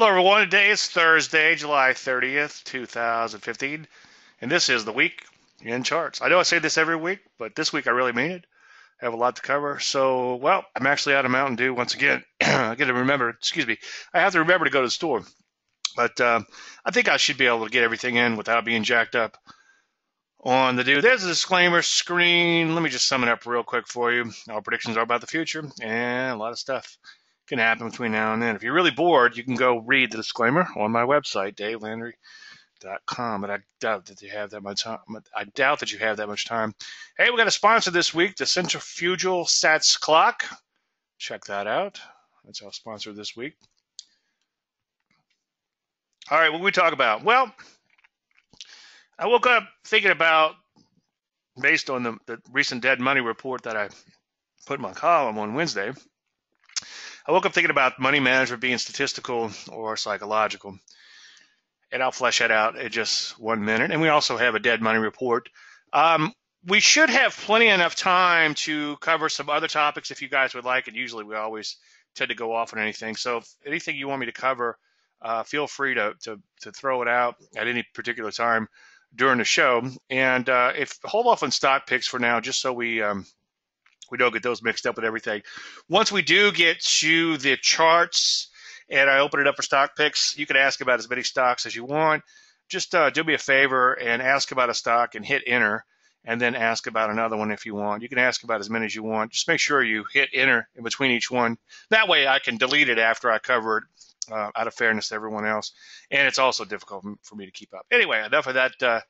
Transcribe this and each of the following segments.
Hello, everyone. Today is Thursday, July 30th, 2015, and this is the week in charts. I know I say this every week, but this week I really mean it. I have a lot to cover. So, well, I'm actually out of Mountain Dew once again. I got to remember, excuse me, I have to remember to go to the store. But um, I think I should be able to get everything in without being jacked up on the Dew. There's a disclaimer screen. Let me just sum it up real quick for you. Our predictions are about the future and a lot of stuff can happen between now and then. If you're really bored, you can go read the disclaimer on my website, davelandry.com. But I doubt that you have that much time. I doubt that you have that much time. Hey, we got a sponsor this week, the Centrifugal Sats Clock. Check that out. That's our sponsor this week. All right, what we talk about? Well, I woke up thinking about, based on the, the recent dead money report that I put in my column on Wednesday, I woke up thinking about money management being statistical or psychological. And I'll flesh that out in just one minute. And we also have a dead money report. Um, we should have plenty enough time to cover some other topics if you guys would like. And usually we always tend to go off on anything. So if anything you want me to cover, uh, feel free to, to, to throw it out at any particular time during the show. And uh, if hold off on stock picks for now, just so we um, we don't get those mixed up with everything. Once we do get to the charts and I open it up for stock picks, you can ask about as many stocks as you want. Just uh, do me a favor and ask about a stock and hit enter and then ask about another one if you want. You can ask about as many as you want. Just make sure you hit enter in between each one. That way I can delete it after I cover it uh, out of fairness to everyone else. And it's also difficult for me to keep up. Anyway, enough of that uh,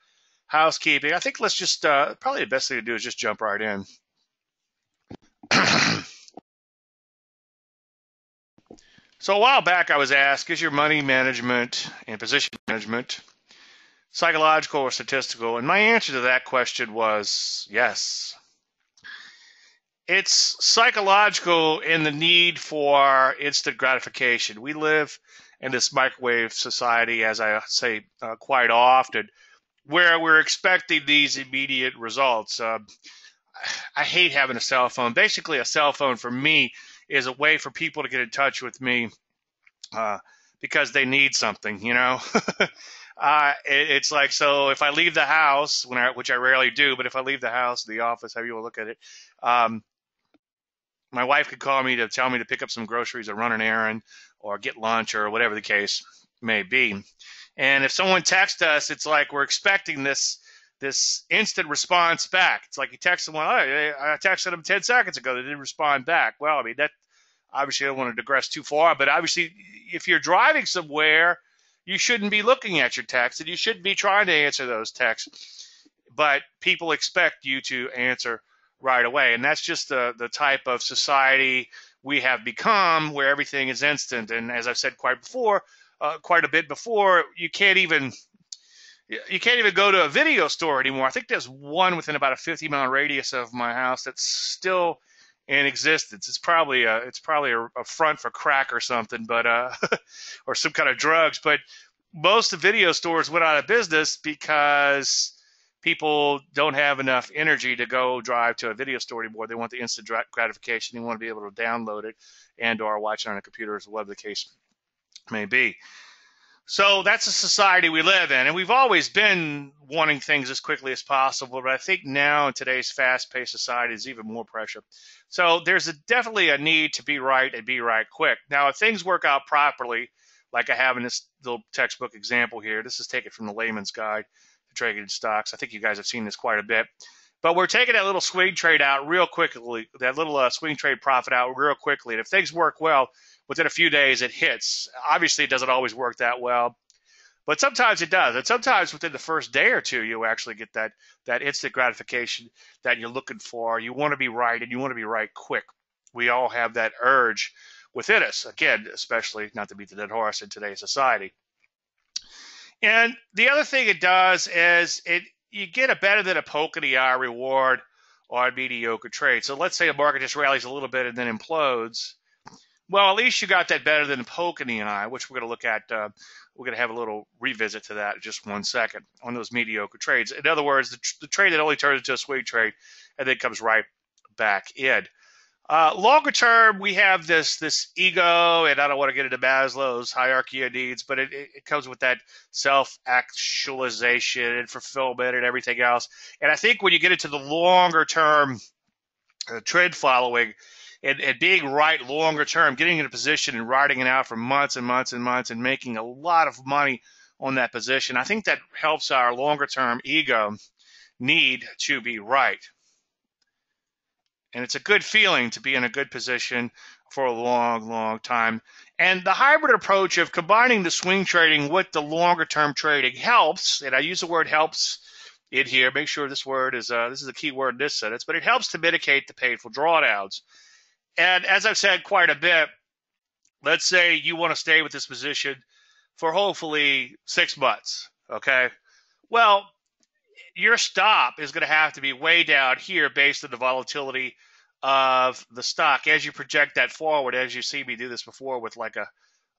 housekeeping. I think let's just, uh, probably the best thing to do is just jump right in. so a while back, I was asked, is your money management and position management psychological or statistical? And my answer to that question was yes. It's psychological in the need for instant gratification. We live in this microwave society, as I say uh, quite often, where we're expecting these immediate results. Uh, I hate having a cell phone. Basically, a cell phone for me is a way for people to get in touch with me uh, because they need something, you know. uh, it, it's like so if I leave the house, when I, which I rarely do, but if I leave the house, the office, however you look at it, um, my wife could call me to tell me to pick up some groceries or run an errand or get lunch or whatever the case may be. And if someone texts us, it's like we're expecting this this instant response back. It's like you text someone, oh, I texted them 10 seconds ago. They didn't respond back. Well, I mean, that obviously I don't want to digress too far, but obviously, if you're driving somewhere, you shouldn't be looking at your text and you shouldn't be trying to answer those texts. But people expect you to answer right away. And that's just the, the type of society we have become where everything is instant. And as I've said quite before, uh, quite a bit before, you can't even you can't even go to a video store anymore. I think there's one within about a 50 mile radius of my house that's still in existence. It's probably a it's probably a, a front for crack or something, but uh, or some kind of drugs. But most of the video stores went out of business because people don't have enough energy to go drive to a video store anymore. They want the instant gratification. They want to be able to download it and or watch it on a computer, or whatever the case may be. So that's a society we live in, and we've always been wanting things as quickly as possible. But I think now in today's fast-paced society, there's even more pressure. So there's a, definitely a need to be right and be right quick. Now, if things work out properly, like I have in this little textbook example here, this is taken from the Layman's Guide to Trading Stocks. I think you guys have seen this quite a bit. But we're taking that little swing trade out real quickly, that little uh, swing trade profit out real quickly. And if things work well, within a few days it hits. Obviously, it doesn't always work that well, but sometimes it does. And sometimes within the first day or two, you actually get that that instant gratification that you're looking for. You want to be right, and you want to be right quick. We all have that urge within us. Again, especially not to beat the dead horse in today's society. And the other thing it does is it you get a better than a poke in the eye reward on mediocre trade. So let's say a market just rallies a little bit and then implodes well, at least you got that better than poke and I, which we're going to look at. Uh, we're going to have a little revisit to that in just one second on those mediocre trades. In other words, the, the trade that only turns into a swing trade and then comes right back in. Uh, longer term, we have this this ego, and I don't want to get into Maslow's hierarchy of needs, but it, it comes with that self actualization and fulfillment and everything else. And I think when you get into the longer term uh, trend following and, being right longer term, getting in a position and riding it out for months and months and months and making a lot of money on that position, I think that helps our longer term ego need to be right. And it's a good feeling to be in a good position for a long, long time. And the hybrid approach of combining the swing trading with the longer term trading helps, and I use the word helps in here. Make sure this word is uh, this is a key word in this sentence, but it helps to mitigate the painful drawdowns. And as I've said quite a bit, let's say you want to stay with this position for hopefully six months. Okay. Well, your stop is going to have to be way down here based on the volatility of the stock as you project that forward. As you see me do this before with like a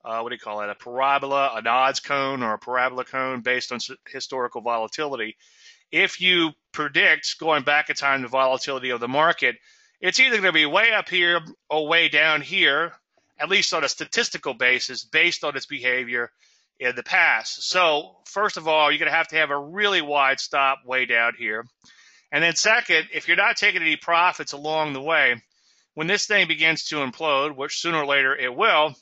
uh, what do you call it? A parabola, an odds cone, or a parabola cone based on historical volatility. If you predict going back in time the volatility of the market, it's either going to be way up here or way down here, at least on a statistical basis, based on its behavior in the past. So, first of all, you're going to have to have a really wide stop way down here. And then, second, if you're not taking any profits along the way, when this thing begins to implode, which sooner or later it will,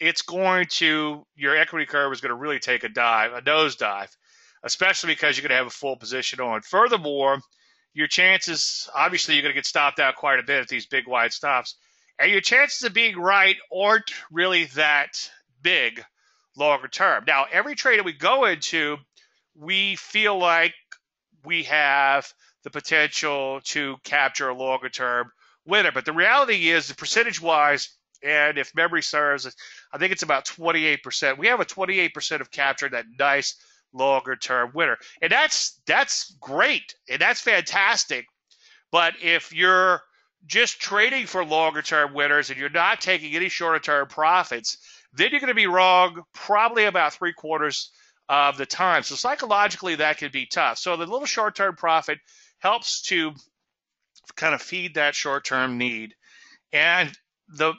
it's going to, your equity curve is going to really take a dive, a nosedive, especially because you're going to have a full position on. Furthermore, your chances, obviously, you're going to get stopped out quite a bit at these big wide stops. And your chances of being right aren't really that big longer term. Now, every trade that we go into, we feel like we have the potential to capture a longer term winner. But the reality is, the percentage wise, and if memory serves, I think it's about 28%. We have a 28% of capturing that nice longer term winner. And that's that's great. And that's fantastic. But if you're just trading for longer term winners and you're not taking any shorter term profits, then you're going to be wrong probably about three quarters of the time. So psychologically, that can be tough. So the little short term profit helps to kind of feed that short term need. And the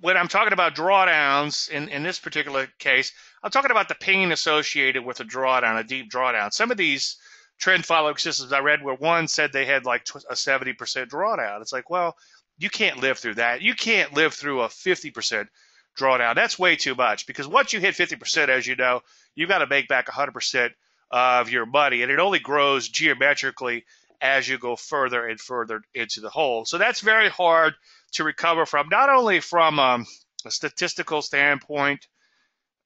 when I'm talking about drawdowns in, in this particular case, I'm talking about the pain associated with a drawdown, a deep drawdown. Some of these trend following systems I read where one said they had like a 70% drawdown. It's like, well, you can't live through that. You can't live through a 50% drawdown. That's way too much because once you hit 50%, as you know, you've got to make back 100% of your money, and it only grows geometrically as you go further and further into the hole. So that's very hard to recover from, not only from um, a statistical standpoint,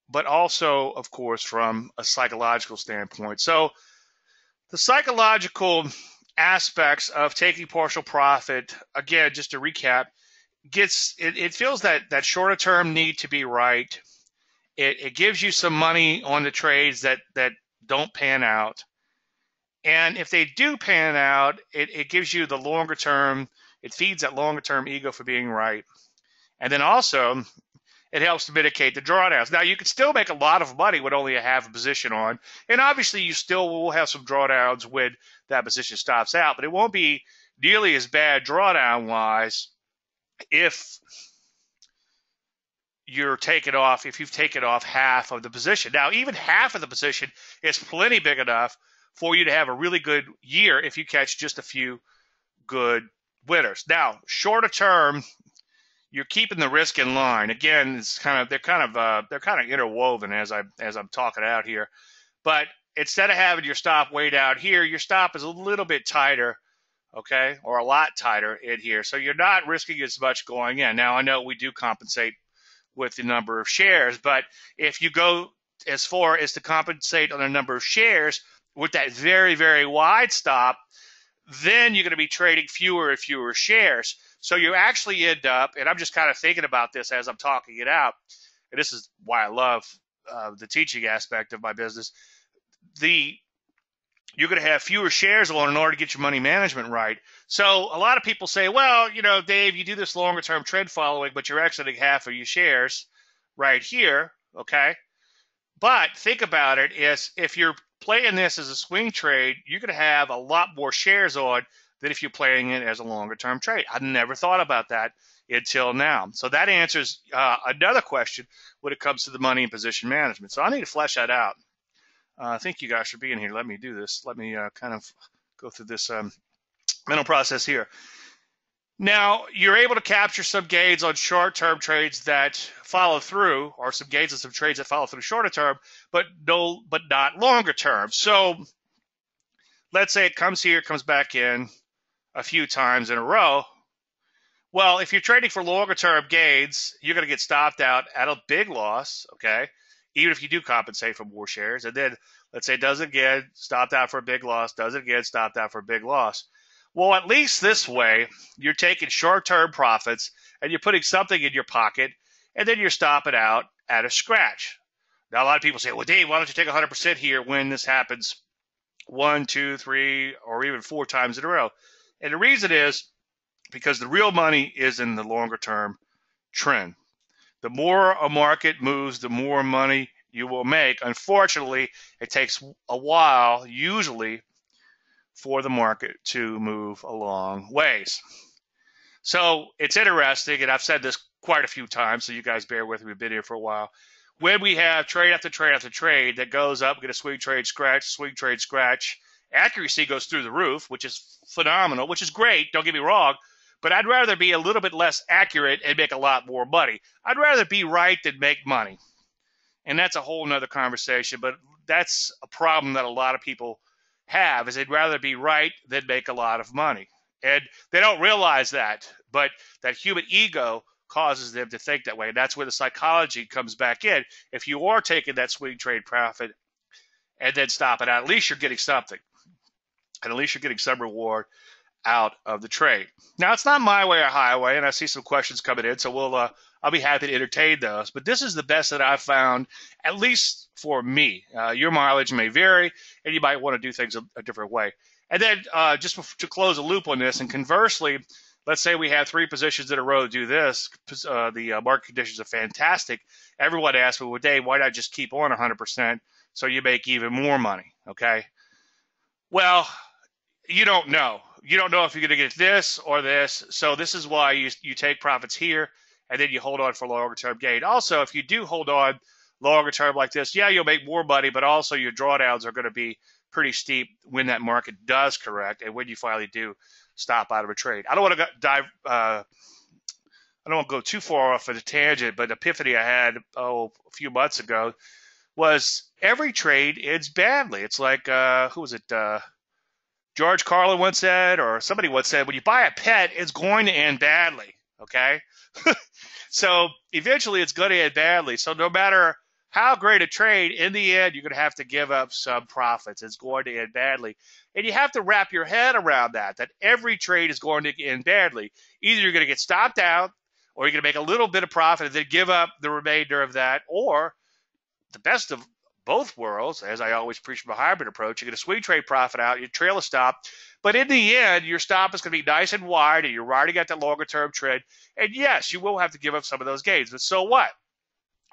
but also, of course, from a psychological standpoint. So the psychological aspects of taking partial profit, again, just to recap, gets it, it feels that that shorter term need to be right. It, it gives you some money on the trades that that don't pan out. And if they do pan out, it, it gives you the longer term, it feeds that longer term ego for being right. And then also, it helps to mitigate the drawdowns. Now, you can still make a lot of money with only a half a position on. And obviously, you still will have some drawdowns when that position stops out, but it won't be nearly as bad drawdown wise if you're taking off if you've taken off half of the position. Now, even half of the position is plenty big enough for you to have a really good year if you catch just a few good winners. Now, shorter term, you're keeping the risk in line. Again, it's kind of they're kind of uh, they're kind of interwoven as I as I'm talking out here. But instead of having your stop way down here, your stop is a little bit tighter okay, or a lot tighter in here. So you're not risking as much going in. Now, I know we do compensate with the number of shares, but if you go as far as to compensate on the number of shares with that very, very wide stop, then you're going to be trading fewer and fewer shares. So you actually end up, and I'm just kind of thinking about this as I'm talking it out, and this is why I love uh, the teaching aspect of my business. The you're going to have fewer shares on in order to get your money management right. So a lot of people say, well, you know, Dave, you do this longer term trend following, but you're exiting half of your shares right here. Okay. But think about it is if you're playing this as a swing trade, you're going to have a lot more shares on than if you're playing it as a longer term trade. I never thought about that until now. So that answers uh, another question when it comes to the money and position management. So I need to flesh that out. Uh, thank you guys for being here. Let me do this. Let me uh, kind of go through this um, mental process here. Now, you're able to capture some gains on short term trades that follow through, or some gains on some trades that follow through shorter term, but no, but not longer term. So let's say it comes here, comes back in a few times in a row. Well, if you're trading for longer term gains, you're going to get stopped out at a big loss, okay? Even if you do compensate for more shares. And then let's say it does it again, stopped out for a big loss, does it again, stopped out for a big loss. Well, at least this way, you're taking short term profits and you're putting something in your pocket and then you're stopping out at a scratch. Now, a lot of people say, well, Dave, why don't you take 100% here when this happens one, two, three, or even four times in a row? And the reason is because the real money is in the longer term trend. The more a market moves, the more money you will make. Unfortunately, it takes a while, usually, for the market to move a long ways. So it's interesting, and I've said this quite a few times, so you guys bear with me. We've been here for a while. When we have trade after trade after trade that goes up, get a swing trade scratch, swing trade scratch, accuracy goes through the roof, which is phenomenal, which is great. Don't get me wrong, but I'd rather be a little bit less accurate and make a lot more money. I'd rather be right than make money, and that's a whole nother conversation. But that's a problem that a lot of people have is they'd rather be right than make a lot of money. And they don't realize that, but that human ego causes them to think that way. And that's where the psychology comes back in. If you are taking that swing trade profit and then stop it at least you're getting something. And at least you're getting some reward out of the trade. Now it's not my way or highway, and I see some questions coming in, so we'll uh, I'll be happy to entertain those. But this is the best that I've found, at least for me. Uh, your mileage may vary, and you might want to do things a, a different way. And then uh, just to close a loop on this, and conversely, let's say we have three positions in a row to do this. Uh, the uh, market conditions are fantastic. Everyone asks me, well, Dave, why not just keep on 100% so you make even more money? Okay. Well, you don't know you don't know if you're going to get this or this. So this is why you you take profits here and then you hold on for longer term gain. Also, if you do hold on longer term like this, yeah, you'll make more money, but also your drawdowns are going to be pretty steep when that market does correct and when you finally do stop out of a trade. I don't want to dive. Uh, I don't want to go too far off of the tangent, but epiphany I had oh a few months ago was every trade ends badly. It's like uh, who was it? Uh, George Carlin once said, or somebody once said, when you buy a pet, it's going to end badly. Okay. so eventually it's going to end badly. So no matter how great a trade, in the end, you're going to have to give up some profits. It's going to end badly. And you have to wrap your head around that, that every trade is going to end badly. Either you're going to get stopped out, or you're going to make a little bit of profit and then give up the remainder of that, or the best of both worlds, as I always preach from a hybrid approach, you get a swing trade profit out, you trail a stop, but in the end, your stop is going to be nice and wide, and you're riding at that longer term trend. And yes, you will have to give up some of those gains, but so what?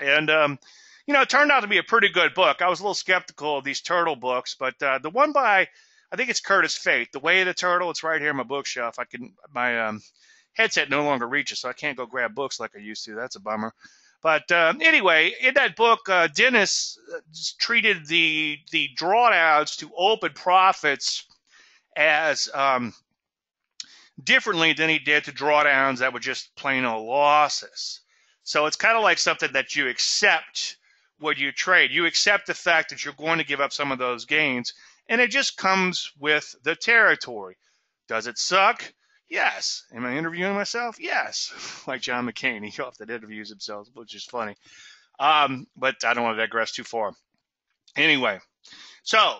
And um, you know, it turned out to be a pretty good book. I was a little skeptical of these turtle books, but uh, the one by I think it's Curtis Faith, The Way of the Turtle. It's right here in my bookshelf. I can my um, headset no longer reaches, so I can't go grab books like I used to. That's a bummer. But uh, anyway, in that book, uh, Dennis uh, treated the the drawdowns to open profits as um, differently than he did to drawdowns that were just plain old losses. So it's kind of like something that you accept when you trade. You accept the fact that you're going to give up some of those gains, and it just comes with the territory. Does it suck? Yes. Am I interviewing myself? Yes. like John McCain, he often interviews himself, which is funny. Um, but I don't want to digress too far. Anyway, so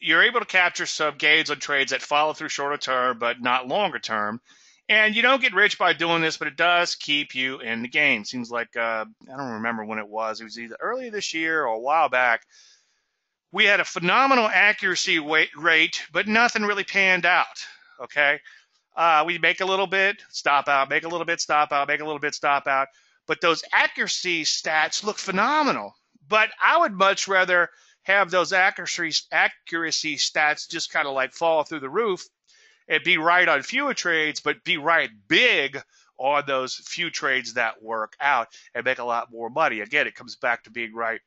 you're able to capture some gains on trades that follow through shorter term, but not longer term. And you don't get rich by doing this, but it does keep you in the game. Seems like uh, I don't remember when it was. It was either earlier this year or a while back. We had a phenomenal accuracy rate, but nothing really panned out. Okay, uh, we make a little bit, stop out, make a little bit, stop out, make a little bit, stop out. But those accuracy stats look phenomenal. But I would much rather have those accuracy accuracy stats just kind of like fall through the roof and be right on fewer trades, but be right big on those few trades that work out and make a lot more money. Again, it comes back to being right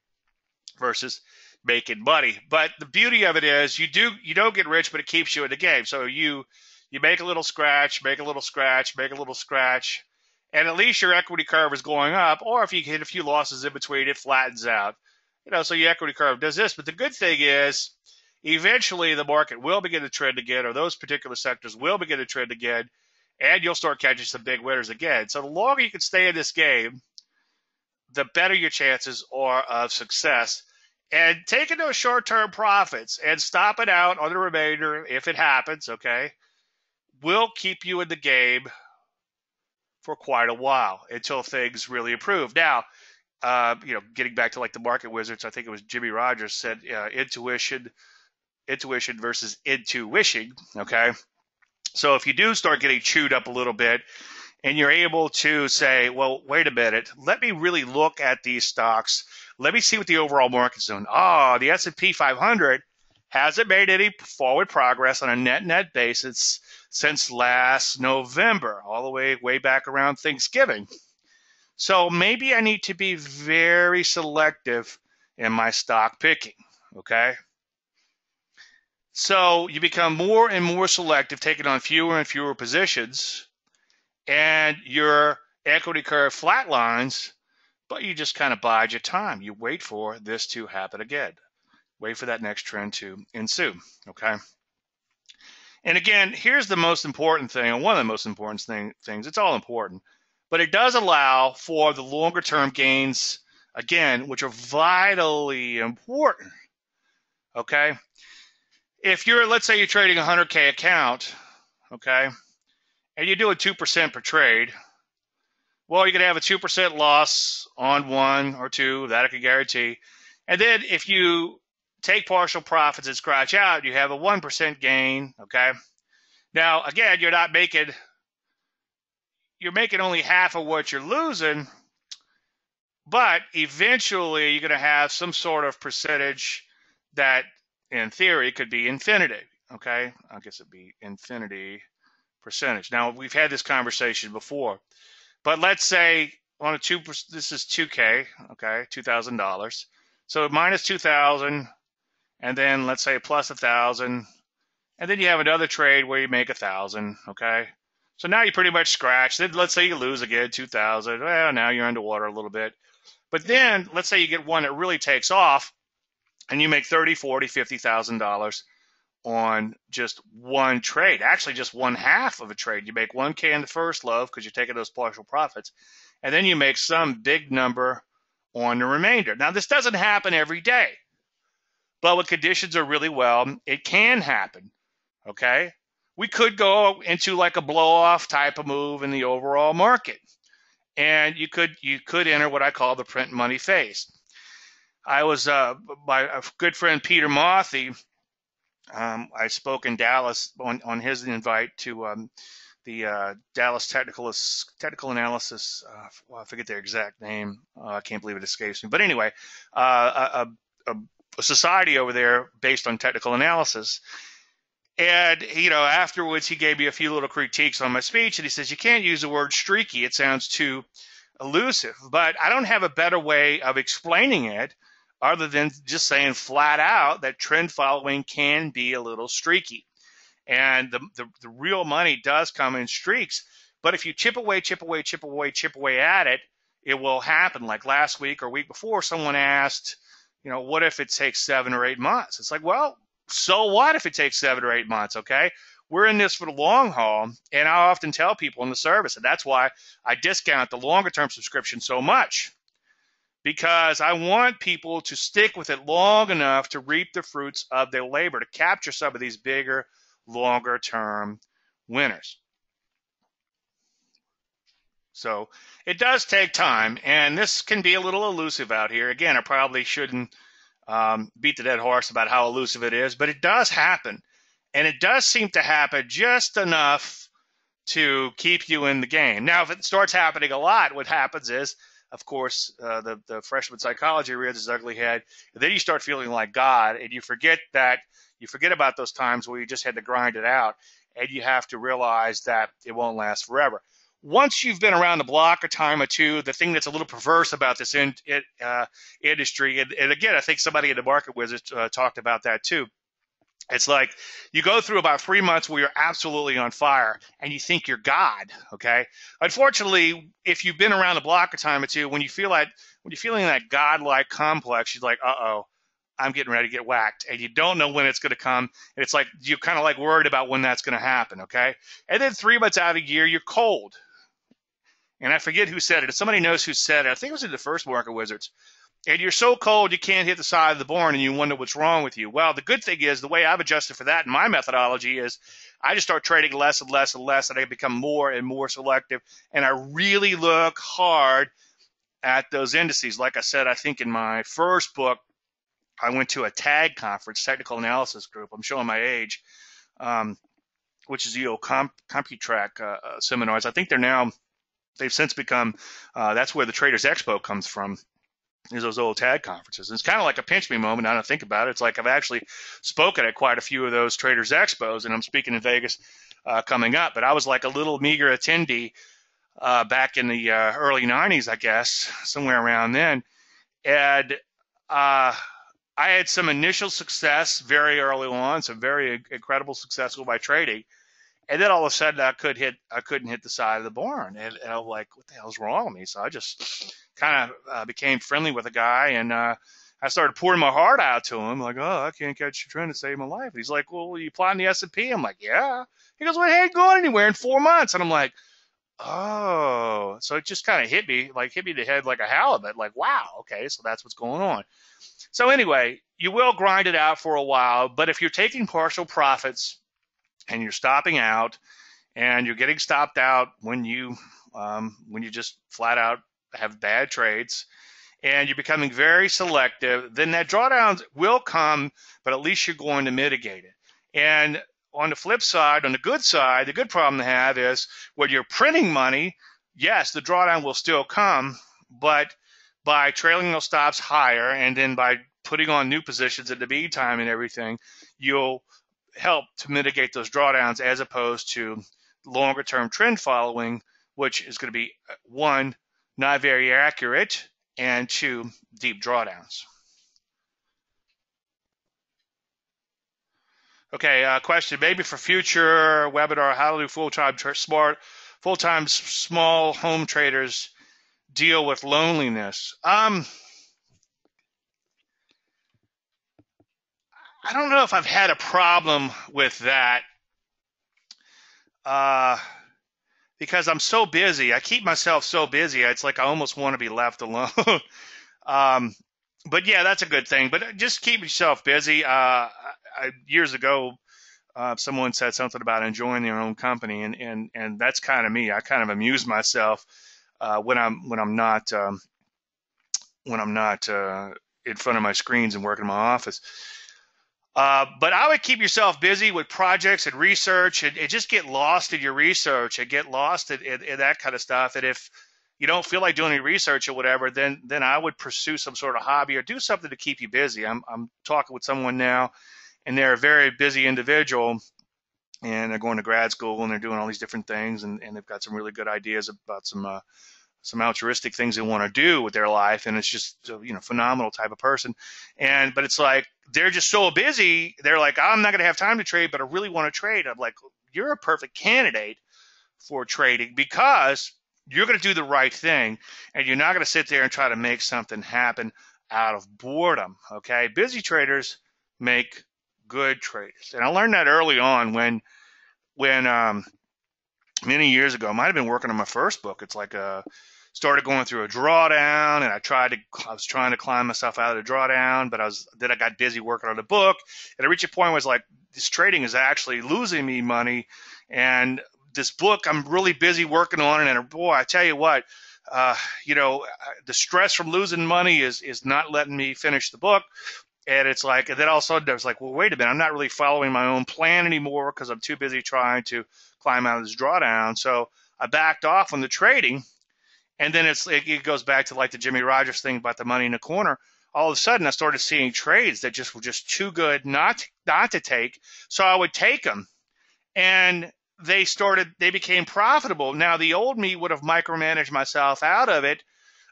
versus making money. But the beauty of it is you do you don't get rich, but it keeps you in the game. So you you make a little scratch, make a little scratch, make a little scratch, and at least your equity curve is going up. Or if you hit a few losses in between, it flattens out. You know, so your equity curve does this. But the good thing is eventually the market will begin to trend again, or those particular sectors will begin to trend again, and you'll start catching some big winners again. So the longer you can stay in this game, the better your chances are of success. And taking those short term profits and stopping out on the remainder if it happens, okay, will keep you in the game for quite a while until things really improve. Now, uh, you know, getting back to like the market wizards, I think it was Jimmy Rogers said uh, intuition intuition versus intuition. Okay. So if you do start getting chewed up a little bit and you're able to say, well, wait a minute, let me really look at these stocks. Let me see what the overall market's doing. Oh, the S&P 500 hasn't made any forward progress on a net net basis since last November, all the way way back around Thanksgiving. So maybe I need to be very selective in my stock picking, okay? So you become more and more selective, taking on fewer and fewer positions, and your equity curve flatlines, but you just kind of bide your time. You wait for this to happen again. Wait for that next trend to ensue. Okay. And again, here's the most important thing, and one of the most important thing, things. It's all important, but it does allow for the longer term gains, again, which are vitally important. Okay if you're let's say you're trading a 100k account okay and you're doing 2% per trade well you're going to have a 2% loss on one or two that i can guarantee and then if you take partial profits and scratch out you have a 1% gain okay now again you're not making you're making only half of what you're losing but eventually you're going to have some sort of percentage that in theory, could be infinity. Okay, I guess it'd be infinity percentage. Now we've had this conversation before, but let's say on a two, this is 2K, okay, two thousand dollars. So minus two thousand, and then let's say plus a thousand, and then you have another trade where you make a thousand, okay. So now you pretty much scratch. Then let's say you lose again, two thousand. Well, now you're underwater a little bit. But then let's say you get one that really takes off and you make thirty, forty, fifty thousand dollars on just one trade. Actually, just one half of a trade. You make one K in the first love because you're taking those partial profits, and then you make some big number on the remainder. Now, this doesn't happen every day, but when conditions are really well, it can happen. Okay, we could go into like a blow off type of move in the overall market, and you could you could enter what I call the print money phase. I was uh, my a good friend Peter Mothy. Um, I spoke in Dallas on, on his invite to um, the uh, Dallas Technical Technical Analysis. Uh, well, I forget their exact name. Uh, I can't believe it escapes me. But anyway, uh, a, a, a society over there based on technical analysis. And you know, afterwards, he gave me a few little critiques on my speech, and he says you can't use the word streaky; it sounds too elusive. But I don't have a better way of explaining it other than just saying flat out that trend following can be a little streaky. And the, the, the real money does come in streaks. But if you chip away, chip away, chip away, chip away at it, it will happen. Like last week or week before, someone asked, you know, what if it takes seven or eight months? It's like, well, so what if it takes seven or eight months? Okay. We're in this for the long haul. And I often tell people in the service, and that's why I discount the longer term subscription so much because I want people to stick with it long enough to reap the fruits of their labor, to capture some of these bigger, longer term winners. So it does take time, and this can be a little elusive out here. Again, I probably shouldn't um, beat the dead horse about how elusive it is, but it does happen. And it does seem to happen just enough to keep you in the game. Now, if it starts happening a lot, what happens is of course, uh, the the freshman psychology rears its ugly head. And then you start feeling like God, and you forget that you forget about those times where you just had to grind it out. and you have to realize that it won't last forever. Once you've been around the block a time or two, the thing that's a little perverse about this in, uh, industry, and, and, again, I think somebody in the Market Wizards uh, talked about that too. It's like you go through about three months where you're absolutely on fire and you think you're God. Okay. Unfortunately, if you've been around the block a time or two, when you feel like when you're feeling that godlike complex, you're like, uh oh, I'm getting ready to get whacked. And you don't know when it's going to come. And it's like you're kind of like worried about when that's going to happen. Okay. And then three months out of the year, you're cold. And I forget who said it. If somebody knows who said it, I think it was in the first Market Wizards. And you're so cold you can't hit the side of the barn and you wonder what's wrong with you. Well, the good thing is the way I've adjusted for that in my methodology is I just start trading less and less and less and I become more and more selective. And I really look hard at those indices. Like I said, I think in my first book, I went to a TAG conference, Technical Analysis Group. I'm showing my age, um, which is the old Comp, CompuTrac uh, uh, seminars. I think they're now, they've since become, uh, that's where the Traders Expo comes from. Is those old tag conferences. And it's kind of like a pinch me moment. I don't think about it. It's like I've actually spoken at quite a few of those traders expos, and I'm speaking in Vegas uh, coming up. But I was like a little meager attendee uh, back in the uh, early 90s, I guess, somewhere around then. And uh, I had some initial success very early on, some very incredible success with my trading. And then all of a sudden, I could hit, I couldn't hit the side of the barn, and, and I'm like, "What the hell's wrong with me?" So I just kind of uh, became friendly with a guy, and uh, I started pouring my heart out to him, like, "Oh, I can't catch you trying to save my life." And he's like, "Well, you plotting the S and P?" I'm like, "Yeah." He goes, "Well, it ain't going anywhere in four months," and I'm like, "Oh." So it just kind of hit me, like hit me in the head like a halibut, like, "Wow, okay, so that's what's going on." So anyway, you will grind it out for a while, but if you're taking partial profits and you're stopping out, and you're getting stopped out when you um, when you just flat out have bad trades and you're becoming very selective, then that drawdowns will come, but at least you're going to mitigate it. And on the flip side, on the good side, the good problem to have is when you're printing money, yes, the drawdown will still come, but by trailing those stops higher and then by putting on new positions at the B time and everything, you'll help to mitigate those drawdowns as opposed to longer term trend following, which is going to be one, not very accurate, and two, deep drawdowns. Okay, uh, question maybe for future webinar: How do full-time smart, full-time small home traders deal with loneliness? Um, I don't know if I've had a problem with that. Uh, because I'm so busy. I keep myself so busy. It's like I almost want to be left alone. um, but yeah, that's a good thing. But just keep yourself busy. Uh, I, years ago, uh, someone said something about enjoying their own company, and and and that's kind of me. I kind of amuse myself uh, when I'm when I'm not um, when I'm not uh, in front of my screens and working in my office. Uh, but I would keep yourself busy with projects and research and, and just get lost in your research and get lost in, in, in, that kind of stuff. And if you don't feel like doing any research or whatever, then then I would pursue some sort of hobby or do something to keep you busy. I'm I'm talking with someone now, and they're a very busy individual, and they're going to grad school and they're doing all these different things, and, and they've got some really good ideas about some uh, some altruistic things they want to do with their life and it's just a, you know phenomenal type of person and but it's like they're just so busy they're like i'm not going to have time to trade but i really want to trade i'm like you're a perfect candidate for trading because you're going to do the right thing and you're not going to sit there and try to make something happen out of boredom okay busy traders make good traders and i learned that early on when when um many years ago. I might have been working on my first book. It's like a started going through a drawdown, and I tried to I was trying to climb myself out of the drawdown, but I was then I got busy working on the book, and I reached a point where I was like, this trading is actually losing me money, and this book I'm really busy working on it, and boy, I tell you what. Uh, you know, the stress from losing money is is not letting me finish the book. And it's like, and then all of a sudden I was like, well, wait a minute, I'm not really following my own plan anymore because I'm too busy trying to climb out of this drawdown. So I backed off on the trading, and then it's it goes back to like the Jimmy Rogers thing about the money in the corner. All of a sudden, I started seeing trades that just were just too good not not to take. So I would take them, and they started they became profitable. Now the old me would have micromanaged myself out of it,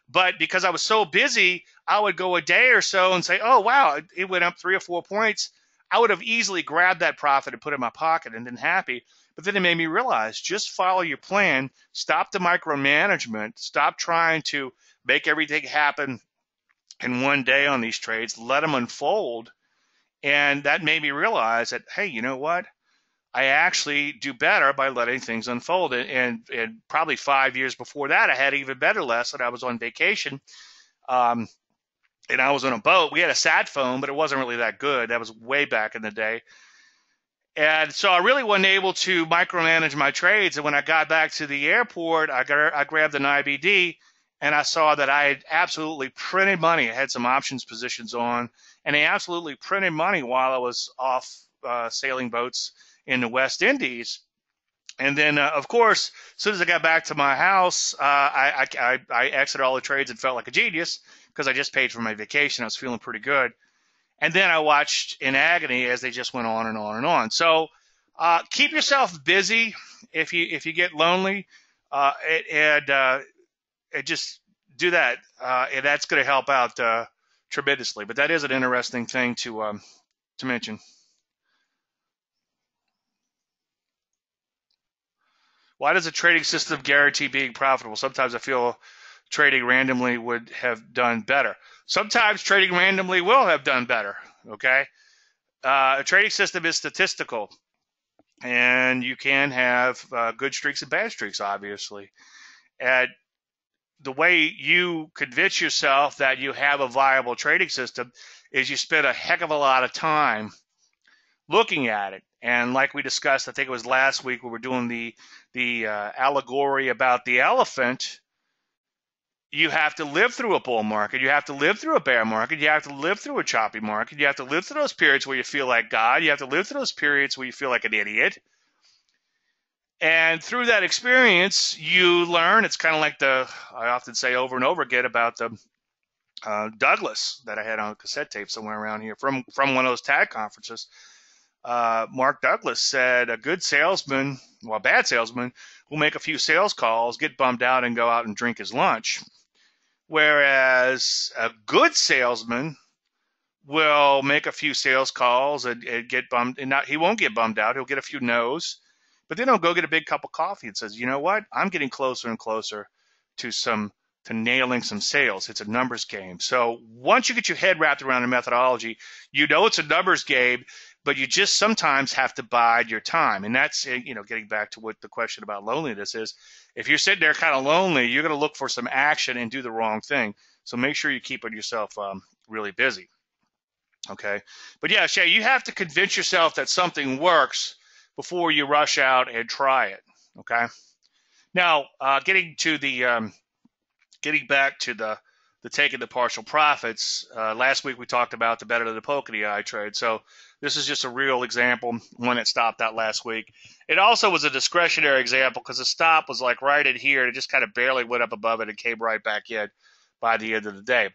but because I was so busy, I would go a day or so and say, "Oh wow, it went up three or four points." I would have easily grabbed that profit and put it in my pocket and been happy. But then it made me realize just follow your plan, stop the micromanagement, stop trying to make everything happen in one day on these trades, let them unfold. And that made me realize that, hey, you know what? I actually do better by letting things unfold. And, and, probably five years before that, I had even better lesson. I was on vacation. Um, and I was on a boat. We had a sat phone, but it wasn't really that good. That was way back in the day. And so I really wasn't able to micromanage my trades. And when I got back to the airport, I got I grabbed an IBD and I saw that I had absolutely printed money. I had some options positions on, and I absolutely printed money while I was off uh, sailing boats in the West Indies. And then, uh, of course, as soon as I got back to my house, uh, I, I, I exited all the trades and felt like a genius because I just paid for my vacation. I was feeling pretty good. And then I watched in agony as they just went on and on and on. So uh, keep yourself busy if you if you get lonely, uh, and uh, just do that, uh, and that's going to help out uh, tremendously. But that is an interesting thing to um, to mention. Why does a trading system guarantee being profitable? Sometimes I feel trading randomly would have done better. Sometimes trading randomly will have done better. Okay. Uh, a trading system is statistical, and you can have uh, good streaks and bad streaks, obviously. And the way you convince yourself that you have a viable trading system is you spend a heck of a lot of time looking at it. And like we discussed, I think it was last week we were doing the the uh, allegory about the elephant you have to live through a bull market. You have to live through a bear market. You have to live through a choppy market. You have to live through those periods where you feel like God. You have to live through those periods where you feel like an idiot. And through that experience, you learn. It's kind of like the, I often say over and over again about the uh, Douglas that I had on cassette tape somewhere around here from, from one of those tag conferences. Uh, Mark Douglas said a good salesman, well, a bad salesman, will make a few sales calls, get bummed out, and go out and drink his lunch. Whereas a good salesman will make a few sales calls and, and get bummed, and not, he won't get bummed out. He'll get a few no's, but then he'll go get a big cup of coffee and says, you know what? I'm getting closer and closer to some to nailing some sales. It's a numbers game. So once you get your head wrapped around the methodology, you know it's a numbers game, but you just sometimes have to bide your time. And that's, you know, getting back to what the question about loneliness is. If you're sitting there kind of lonely, you're going to look for some action and do the wrong thing. So make sure you keep yourself um, really busy. Okay. But yeah, Shay, you have to convince yourself that something works before you rush out and try it. Okay. Now, uh, getting to the, um, getting back to the, the taking the partial profits. Uh, last week we talked about the better than the poke in the eye trade. So this is just a real example, one that stopped out last week. It also was a discretionary example because the stop was like right in here and it just kind of barely went up above it and came right back in by the end of the day.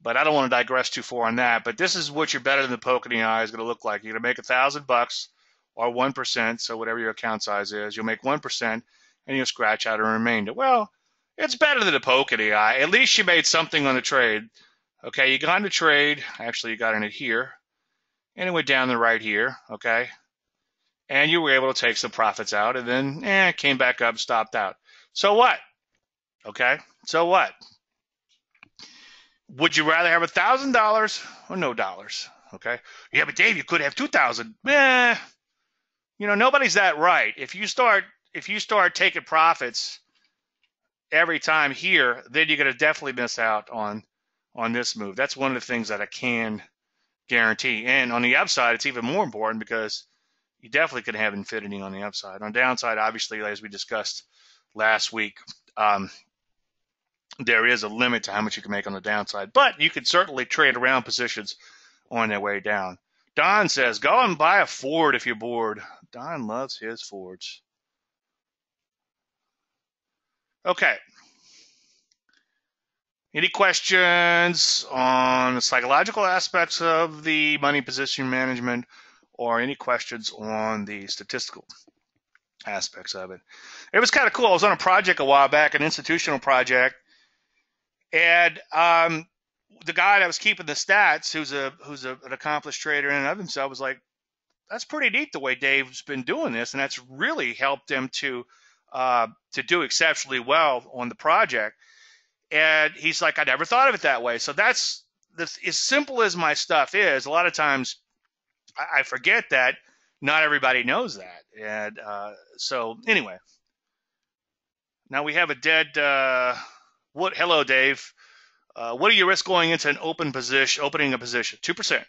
But I don't want to digress too far on that. But this is what your better than the poke in the eye is going to look like. You're going to make a thousand bucks or one percent, so whatever your account size is, you'll make one percent and you'll scratch out a remainder. Well, it's better than a poke in the eye. At least you made something on the trade. Okay, you got in the trade. Actually, you got in it here and it went down the right here, okay? And you were able to take some profits out and then eh, came back up, stopped out. So what? Okay, so what? Would you rather have a thousand dollars or no dollars? Okay. Yeah, but Dave, you could have two thousand. Eh, you know, nobody's that right. If you start if you start taking profits every time here, then you're gonna definitely miss out on on this move. That's one of the things that I can guarantee. And on the upside, it's even more important because you definitely could have infinity on the upside. On downside, obviously, as we discussed last week, um, there is a limit to how much you can make on the downside, but you could certainly trade around positions on their way down. Don says, go and buy a Ford if you're bored. Don loves his Fords. Okay, any questions on the psychological aspects of the money position management or any questions on the statistical aspects of it. It was kind of cool. I was on a project a while back, an institutional project, and um, the guy that was keeping the stats, who's a who's a, an accomplished trader in and of himself, was like, "That's pretty neat the way Dave's been doing this, and that's really helped him to uh, to do exceptionally well on the project." And he's like, "I never thought of it that way." So that's this, as simple as my stuff is. A lot of times, I, I forget that not everybody knows that, and uh, so anyway. Now we have a dead. Uh, what? Hello, Dave. Uh, what do you risk going into an open position, opening a position? 2%.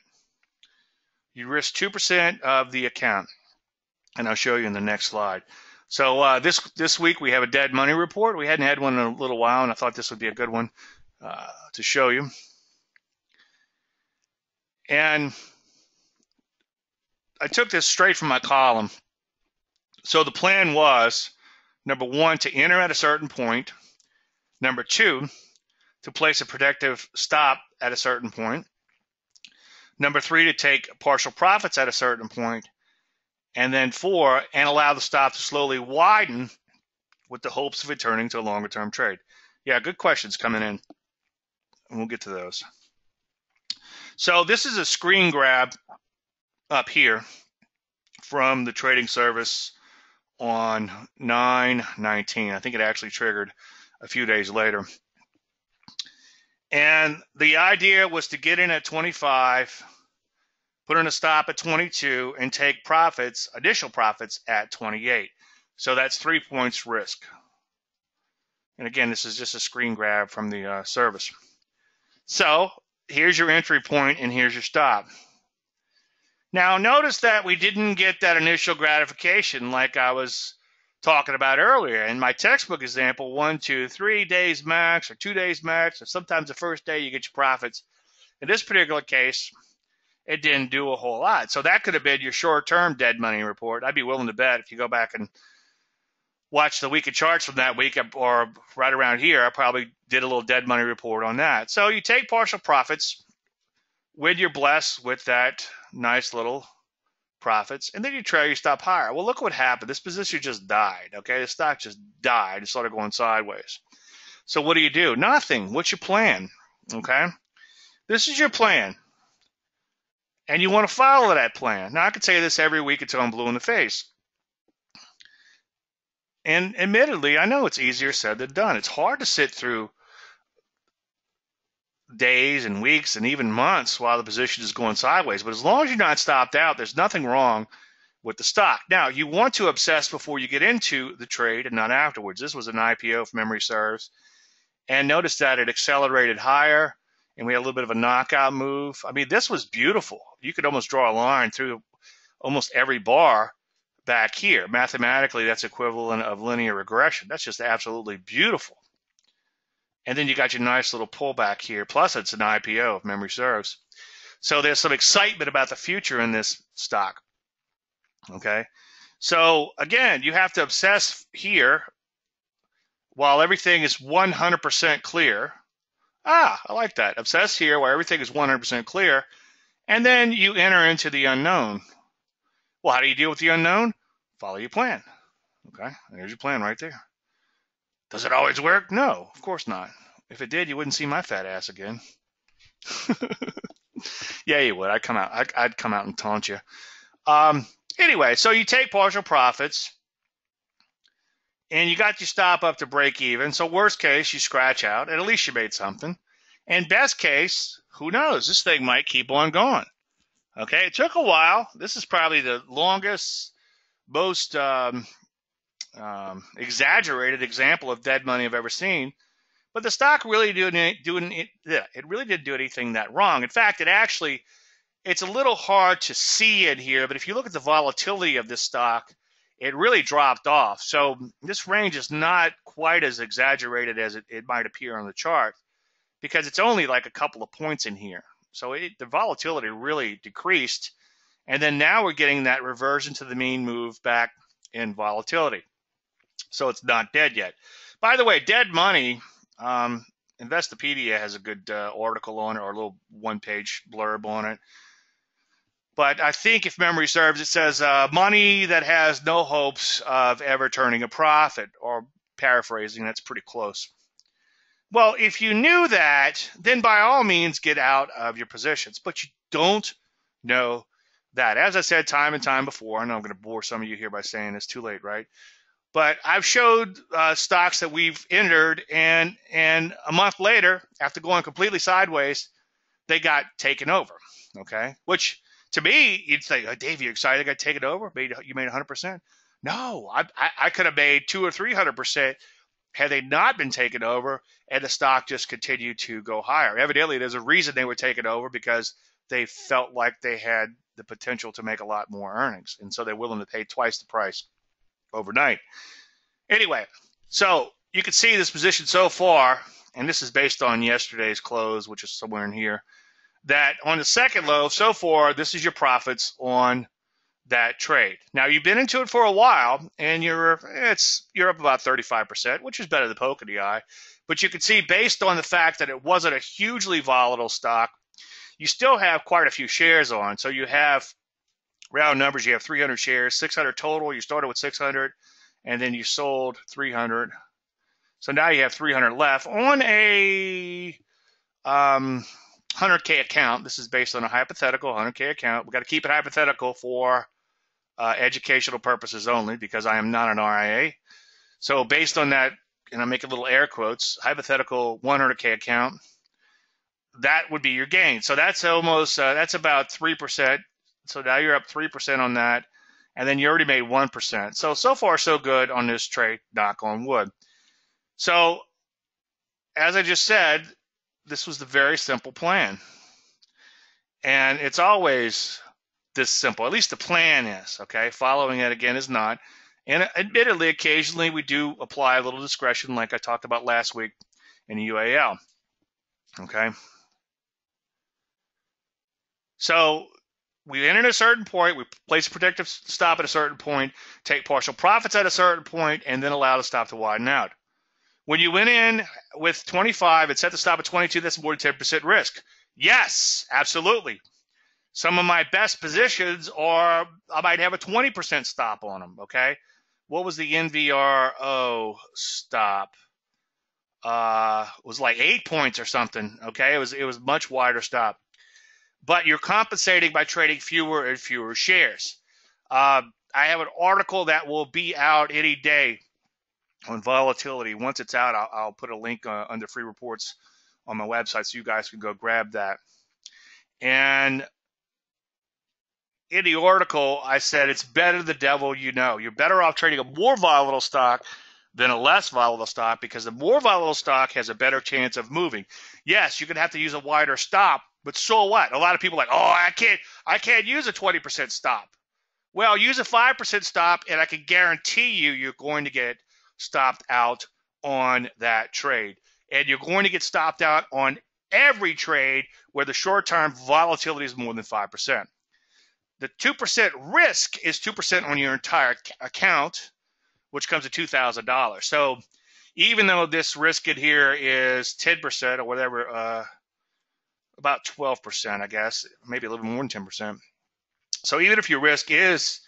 You risk 2% of the account. And I'll show you in the next slide. So uh, this this week we have a dead money report. We hadn't had one in a little while, and I thought this would be a good one uh, to show you. And I took this straight from my column. So the plan was number one to enter at a certain point. Number two, to place a protective stop at a certain point. Number three, to take partial profits at a certain point. And then four, and allow the stop to slowly widen with the hopes of returning to a longer term trade. Yeah, good questions coming in. And we'll get to those. So this is a screen grab up here from the trading service on 919. I think it actually triggered a few days later. And the idea was to get in at 25, put in a stop at 22, and take profits, additional profits at 28. So that's three points risk. And again, this is just a screen grab from the uh, service. So here's your entry point and here's your stop. Now notice that we didn't get that initial gratification like I was talking about earlier. In my textbook example, one, two, three days max, or two days max, or sometimes the first day you get your profits. In this particular case, it didn't do a whole lot. So that could have been your short term dead money report. I'd be willing to bet if you go back and watch the week of charts from that week or right around here, I probably did a little dead money report on that. So you take partial profits when you're blessed with that nice little profits, and then you trail your stop higher. Well, look what happened. This position just died. Okay, the stock just died. It started going sideways. So what do you do? Nothing. What's your plan? Okay, this is your plan, and you want to follow that plan. Now I can say this every week until I'm blue in the face. And admittedly, I know it's easier said than done. It's hard to sit through days and weeks and even months while the position is going sideways. But as long as you're not stopped out, there's nothing wrong with the stock. Now, you want to obsess before you get into the trade and not afterwards. This was an IPO, if memory serves. And notice that it accelerated higher and we had a little bit of a knockout move. I mean, this was beautiful. You could almost draw a line through almost every bar back here. Mathematically, that's equivalent of linear regression. That's just absolutely beautiful. And then you got your nice little pullback here. Plus, it's an IPO, if memory serves. So there's some excitement about the future in this stock. Okay. So again, you have to obsess here while everything is 100% clear. Ah, I like that. Obsess here where everything is 100% clear. And then you enter into the unknown. Well, how do you deal with the unknown? Follow your plan. Okay. There's your plan right there. Does it always work? No, of course not. If it did, you wouldn't see my fat ass again. yeah, you would. I'd come out. I'd, I'd come out and taunt you. Um, anyway, so you take partial profits, and you got your stop up to break even. So worst case, you scratch out, and at least you made something. And best case, who knows? This thing might keep on going. Okay, it took a while. This is probably the longest, most um, um, exaggerated example of dead money I've ever seen. But the stock really didn't do it. It really didn't do anything that wrong. In fact, it actually it's a little hard to see in here. But if you look at the volatility of this stock, it really dropped off. So this range is not quite as exaggerated as it, it might appear on the chart because it's only like a couple of points in here. So it, the volatility really decreased. And then now we're getting that reversion to the mean move back in volatility. So it's not dead yet. By the way, dead money, um, Investopedia has a good uh, article on it or a little one page blurb on it. But I think if memory serves, it says uh, money that has no hopes of ever turning a profit, or paraphrasing, that's pretty close. Well, if you knew that, then by all means get out of your positions. But you don't know that. As I said time and time before, and I'm going to bore some of you here by saying it's too late, right? But I've showed uh, stocks that we've entered, and and a month later, after going completely sideways, they got taken over. Okay, which to me, you'd say, oh, Dave, you excited? I got taken over. Made you made 100 percent. No, I, I, I could have made two or three hundred percent had they not been taken over, and the stock just continued to go higher. Evidently, there's a reason they were taken over because they felt like they had the potential to make a lot more earnings, and so they're willing to pay twice the price overnight. Anyway, so you can see this position so far, and this is based on yesterday's close, which is somewhere in here, that on the second low so far, this is your profits on that trade. Now you've been into it for a while, and you're it's you're up about 35%, which is better than poke in the eye. But you can see based on the fact that it wasn't a hugely volatile stock, you still have quite a few shares on. So you have round numbers, you have 300 shares, 600 total. You started with 600, and then you sold 300. So now you have 300 left on a um, 100K account. This is based on a hypothetical 100K account. We've got to keep it hypothetical for uh, educational purposes only because I am not an RIA. So based on that, and I'm making little air quotes, hypothetical 100K account, that would be your gain. So that's almost, uh, that's about 3%. So now you're up 3% on that. And then you already made 1%. So, so far, so good on this trade, knock on wood. So, as I just said, this was the very simple plan. And it's always this simple. At least the plan is, okay? Following it again is not. And admittedly, occasionally we do apply a little discretion, like I talked about last week in the UAL. Okay. So we enter at a certain point, we place a protective stop at a certain point, take partial profits at a certain point, and then allow the stop to widen out. When you went in with 25 and set the stop at 22, that's more than 10% risk. Yes, absolutely. Some of my best positions are I might have a 20% stop on them. Okay. What was the NVRO stop? Uh, was like eight points or something. Okay. It was, it was much wider stop but you're compensating by trading fewer and fewer shares. Uh, I have an article that will be out any day on volatility. Once it's out, I'll, I'll put a link uh, under free reports on my website so you guys can go grab that. And in the article, I said it's better the devil you know. You're better off trading a more volatile stock than a less volatile stock because the more volatile stock has a better chance of moving. Yes, you're going to have to use a wider stop, but so what? A lot of people are like, oh, I can't, I can't use a 20% stop. Well, use a 5% stop, and I can guarantee you, you're going to get stopped out on that trade, and you're going to get stopped out on every trade where the short-term volatility is more than 5%. The 2% risk is 2% on your entire account, which comes to $2,000. So even though this risk in here is 10% or whatever, uh, about 12%, I guess, maybe a little more than 10%. So even if your risk is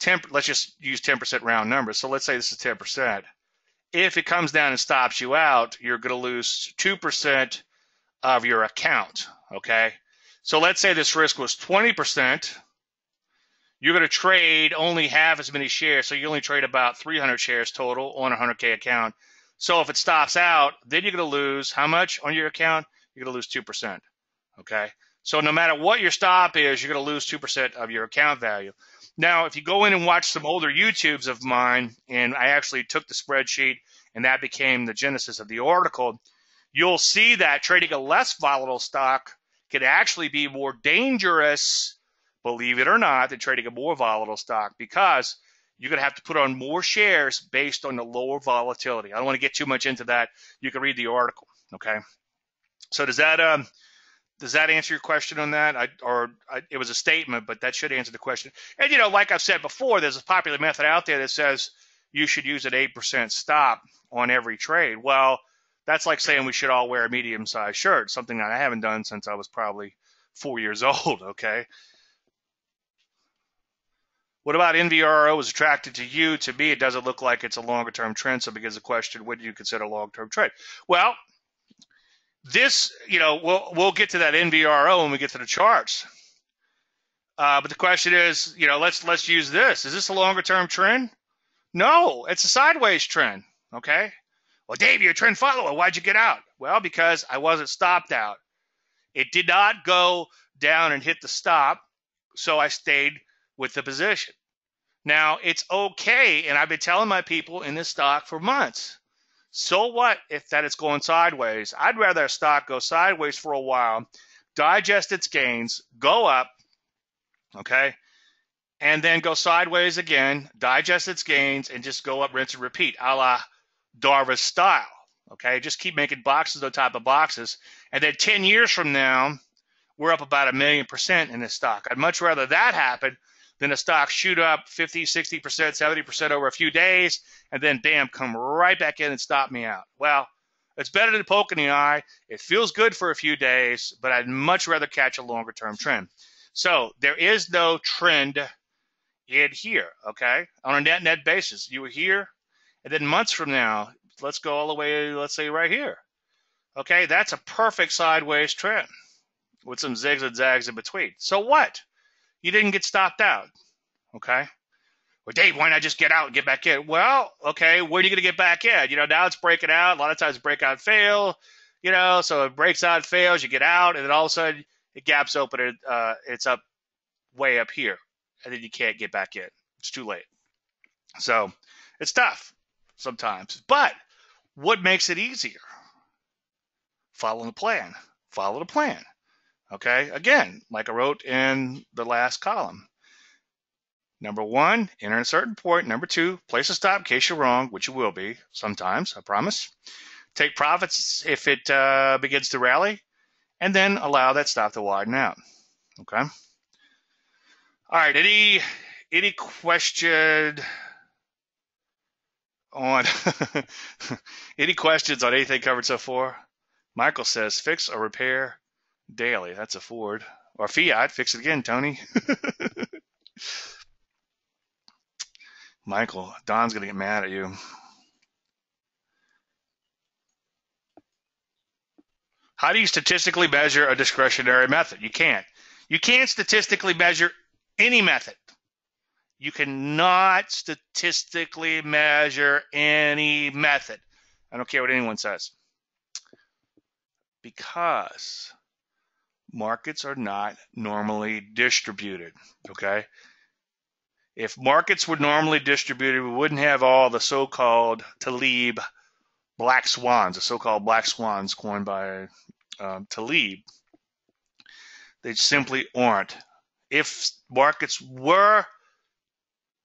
10, let's just use 10% round numbers. So let's say this is 10%. If it comes down and stops you out, you're going to lose 2% of your account. Okay. So let's say this risk was 20%. You're going to trade only half as many shares. So you only trade about 300 shares total on a 100K account. So if it stops out, then you're going to lose how much on your account? You're going to lose 2%. Okay. So no matter what your stop is, you're going to lose 2% of your account value. Now, if you go in and watch some older YouTubes of mine, and I actually took the spreadsheet and that became the genesis of the article, you'll see that trading a less volatile stock can actually be more dangerous, believe it or not, than trading a more volatile stock because you're going to have to put on more shares based on the lower volatility. I don't want to get too much into that. You can read the article. Okay. So does that um, does that answer your question on that? I, or I, it was a statement, but that should answer the question. And you know, like I've said before, there's a popular method out there that says you should use an eight percent stop on every trade. Well, that's like saying we should all wear a medium-sized shirt, something that I haven't done since I was probably four years old. Okay, What about NVRO is attracted to you? To me, it doesn't look like it's a longer term trend. So, begins the question, what do you consider a long term trend? Well, this, you know, we'll we'll get to that NVRO when we get to the charts. Uh, but the question is, you know, let's let's use this. Is this a longer term trend? No, it's a sideways trend. Okay. Well, Dave, you're a trend follower. Why'd you get out? Well, because I wasn't stopped out. It did not go down and hit the stop, so I stayed with the position. Now, it's okay, and I've been telling my people in this stock for months. So what if that it's going sideways? I'd rather a stock go sideways for a while, digest its gains, go up, okay, and then go sideways again, digest its gains, and just go up, rinse and repeat, a la Darvas style. Okay, just keep making boxes on top of boxes, and then 10 years from now, we're up about a million percent in this stock. I'd much rather that happen than a stock shoot up 50, 60%, 70% over a few days, and then bam, come right back in and stop me out. Well, it's better than poking the eye. It feels good for a few days, but I'd much rather catch a longer term trend. So there is no trend in here, okay? On a net net basis. You were here, and then months from now, let's go all the way, let's say right here. Okay, that's a perfect sideways trend with some zigs and zags in between. So what? You didn't get stopped out. Okay? Well, Dave, why not just get out and get back in? Well, okay, when are you going to get back in? You know, now it's breaking out. A lot of times breakout fail, you know, so it breaks out, fails, you get out, and then all of a sudden it gaps open and uh, it's up way up here. And then you can't get back in. It's too late. So it's tough sometimes. But what makes it easier? Follow the plan. Follow the plan. Okay, again, like I wrote in the last column. Number one, enter a certain point. Number two, place a stop in case you're wrong, which you will be sometimes, I promise. Take profits if it uh, begins to rally, and then allow that stop to widen out. Okay. All right. Any any question on any questions on anything covered so far? Michael says fix or repair daily. That's a Ford. Or Fiat. Fix it again, Tony. Michael, Don's going to get mad at you. How do you statistically measure a discretionary method? You can't. You can't statistically measure any method. You cannot statistically measure any method. I don't care what anyone says. Because markets are not normally distributed. Okay? If markets were normally distributed, we wouldn't have all the so called Taleb black swans, the so called black swans coined by um, Taleb. They simply aren't. If markets were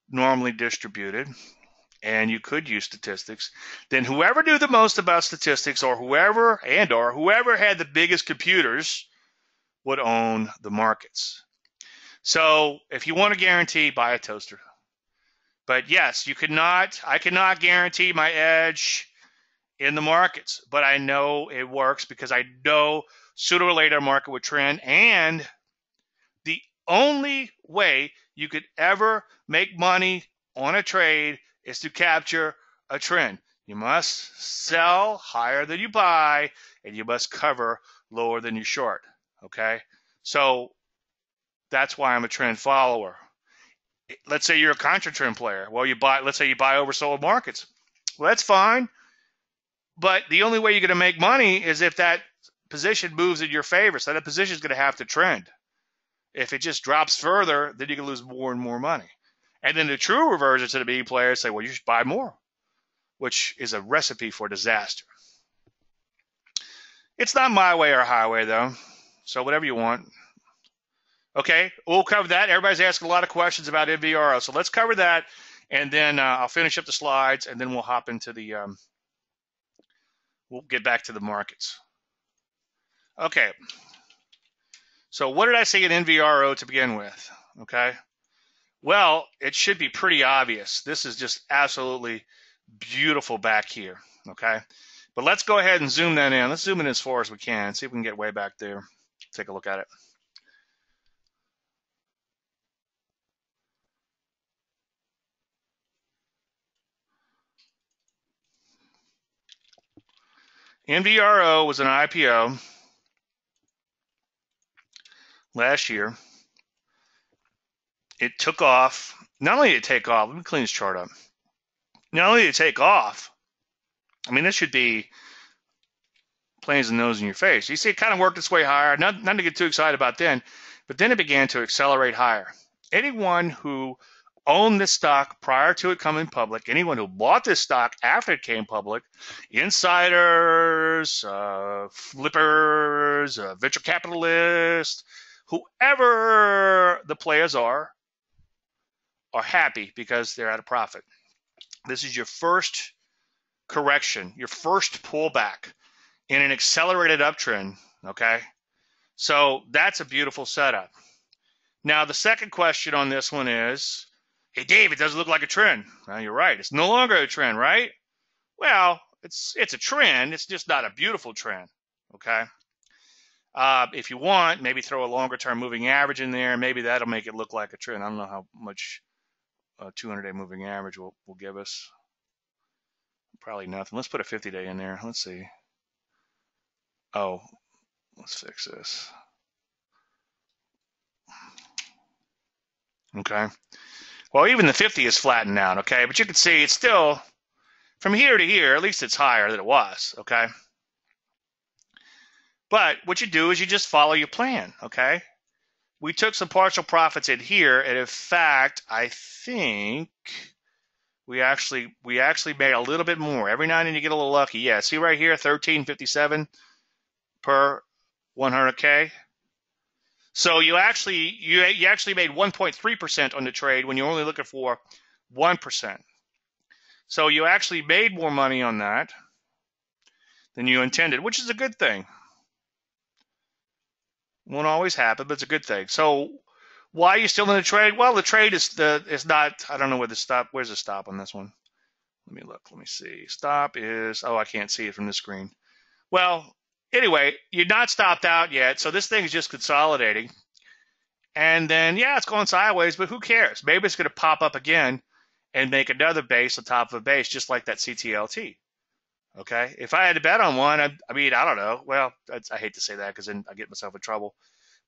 normally distributed, and you could use statistics, then whoever knew the most about statistics or whoever and or whoever had the biggest computers would own the markets. So if you want a guarantee, buy a toaster. But yes, you could not, I cannot guarantee my edge in the markets, but I know it works because I know sooner or later market would trend. And the only way you could ever make money on a trade is to capture a trend. You must sell higher than you buy, and you must cover lower than you short. Okay? So that's why I'm a trend follower. Let's say you're a contra trend player. Well, you buy, let's say you buy oversold markets. Well, that's fine. But the only way you're going to make money is if that position moves in your favor. So that position is going to have to trend. If it just drops further, then you can lose more and more money. And then the true reversion to the B players say, well, you should buy more, which is a recipe for disaster. It's not my way or highway, though. So whatever you want. Okay, we'll cover that. Everybody's asking a lot of questions about NVRO, so let's cover that, and then uh, I'll finish up the slides, and then we'll hop into the. Um, we'll get back to the markets. Okay. So what did I say in NVRO to begin with? Okay. Well, it should be pretty obvious. This is just absolutely beautiful back here. Okay. But let's go ahead and zoom that in. Let's zoom in as far as we can. See if we can get way back there take a look at it. NVRO was an IPO last year. It took off. Not only did it take off, let me clean this chart up. Not only did it take off, I mean, this should be plain and the nose in your face. You see, it kind of worked its way higher. Not, not to get too excited about then, but then it began to accelerate higher. Anyone who owned this stock prior to it coming public, anyone who bought this stock after it came public, insiders, uh, flippers, uh, venture capitalists, whoever the players are, are happy because they're at a profit. This is your first correction, your first pullback in an accelerated uptrend. Okay. So that's a beautiful setup. Now, the second question on this one is Hey, Dave, it doesn't look like a trend. Well, you're right. It's no longer a trend, right? Well, it's it's a trend. It's just not a beautiful trend. Okay. Uh, if you want, maybe throw a longer term moving average in there. Maybe that'll make it look like a trend. I don't know how much a 200 day moving average will, will give us. Probably nothing. Let's put a 50 day in there. Let's see. Oh, let's fix this. Okay. Well, even the 50 is flattened out, okay? But you can see it's still, from here to here, at least it's higher than it was, okay? But what you do is you just follow your plan, okay? We took some partial profits in here, and in fact, I think we actually we actually made a little bit more. Every now and then you get a little lucky. Yeah, see right here, 1357 per 100k. So you actually you you actually made 1.3% on the trade when you're only looking for 1%. So you actually made more money on that than you intended, which is a good thing. Won't always happen, but it's a good thing. So why are you still in the trade? Well, the trade is the is not. I don't know where the stop. Where's the stop on this one? Let me look. Let me see. Stop is. Oh, I can't see it from the screen. Well, anyway, you're not stopped out yet, so this thing is just consolidating. And then, yeah, it's going sideways, but who cares? Maybe it's going to pop up again and make another base on top of a base, just like that CTLT. Okay. If I had to bet on one, I, I mean, I don't know. Well, I hate to say that because then I get myself in trouble.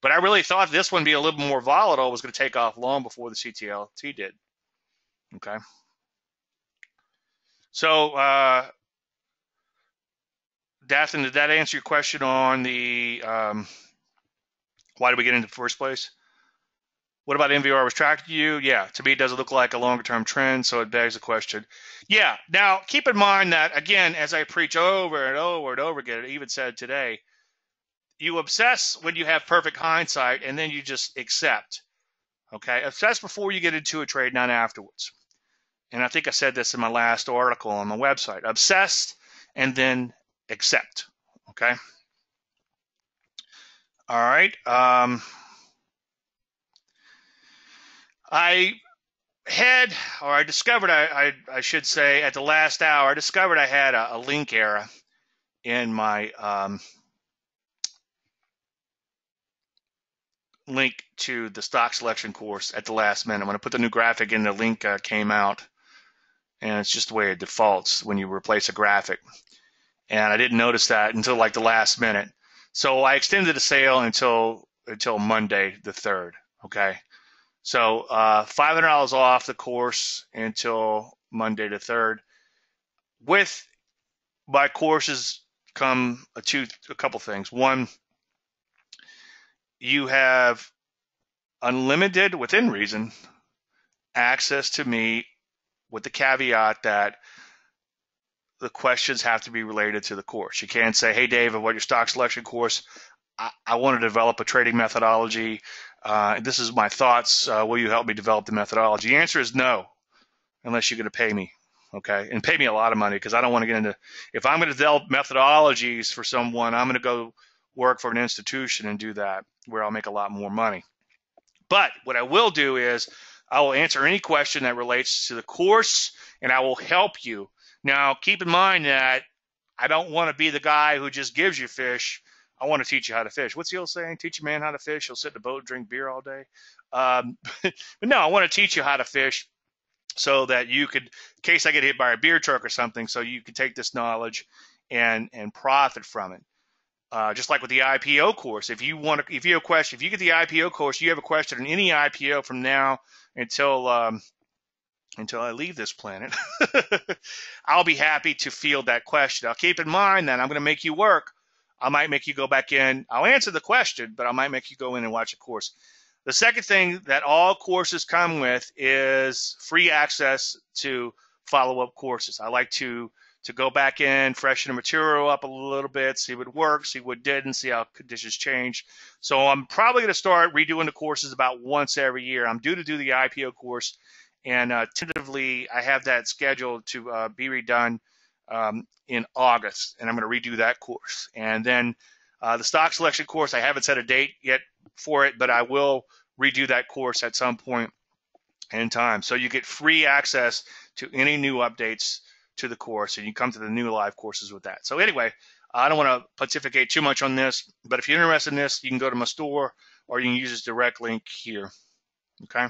But I really thought this one be a little more volatile was going to take off long before the CTLT did. Okay. So uh, Daphne, did that answer your question on the um, why did we get into the first place? What about MVR was attracted to you? Yeah, to me, it doesn't look like a longer term trend, so it begs the question. Yeah, now keep in mind that, again, as I preach over and over and over again, I even said today, you obsess when you have perfect hindsight and then you just accept. Okay, obsess before you get into a trade, not afterwards. And I think I said this in my last article on my website. Obsessed and then accept. Okay. All right. Um, I had, or I discovered, I, I, I, should say, at the last hour, I discovered I had a, a link error in my um, link to the stock selection course at the last minute. When I put the new graphic in, the link uh, came out, and it's just the way it defaults when you replace a graphic and I didn't notice that until like the last minute. So I extended the sale until until Monday the third. Okay, so uh, five hundred dollars off the course until Monday the third. With my courses come a two a couple things. One, you have unlimited within reason access to me with the caveat that the questions have to be related to the course. You can't say, "Hey, Dave, what your stock selection course? I, I want to develop a trading methodology. Uh, this is my thoughts. Uh, will you help me develop the methodology?" The answer is no, unless you're going to pay me, okay, and pay me a lot of money because I don't want to get into. If I'm going to develop methodologies for someone, I'm going to go work for an institution and do that where I'll make a lot more money. But what I will do is I will answer any question that relates to the course, and I will help you now, keep in mind that I don't want to be the guy who just gives you fish. I want to teach you how to fish. What's the old saying? Teach a man how to fish. He'll sit in a boat, drink beer all day. Um, but no, I want to teach you how to fish so that you could, in case I get hit by a beer truck or something, so you could take this knowledge and and profit from it. Uh, just like with the IPO course, if you want to, if you have a question, if you get the IPO course, you have a question on any IPO from now until um, until I leave this planet, I'll be happy to field that question. I'll keep in mind that I'm going to make you work. I might make you go back in. I'll answer the question, but I might make you go in and watch a course. The second thing that all courses come with is free access to follow-up courses. I like to to go back in, freshen the material up a little bit, see what worked, see what didn't, see how conditions change. So I'm probably going to start redoing the courses about once every year. I'm due to do the IPO course, and uh, tentatively I have that scheduled to uh, be redone um, in August, and I'm going to redo that course. And then uh, the stock selection course, I haven't set a date yet for it, but I will redo that course at some point in time. So you get free access to any new updates to the course, and you come to the new live courses with that. So anyway, I don't want to pontificate too much on this, but if you're interested in this, you can go to my store or you can use this direct link here. Okay.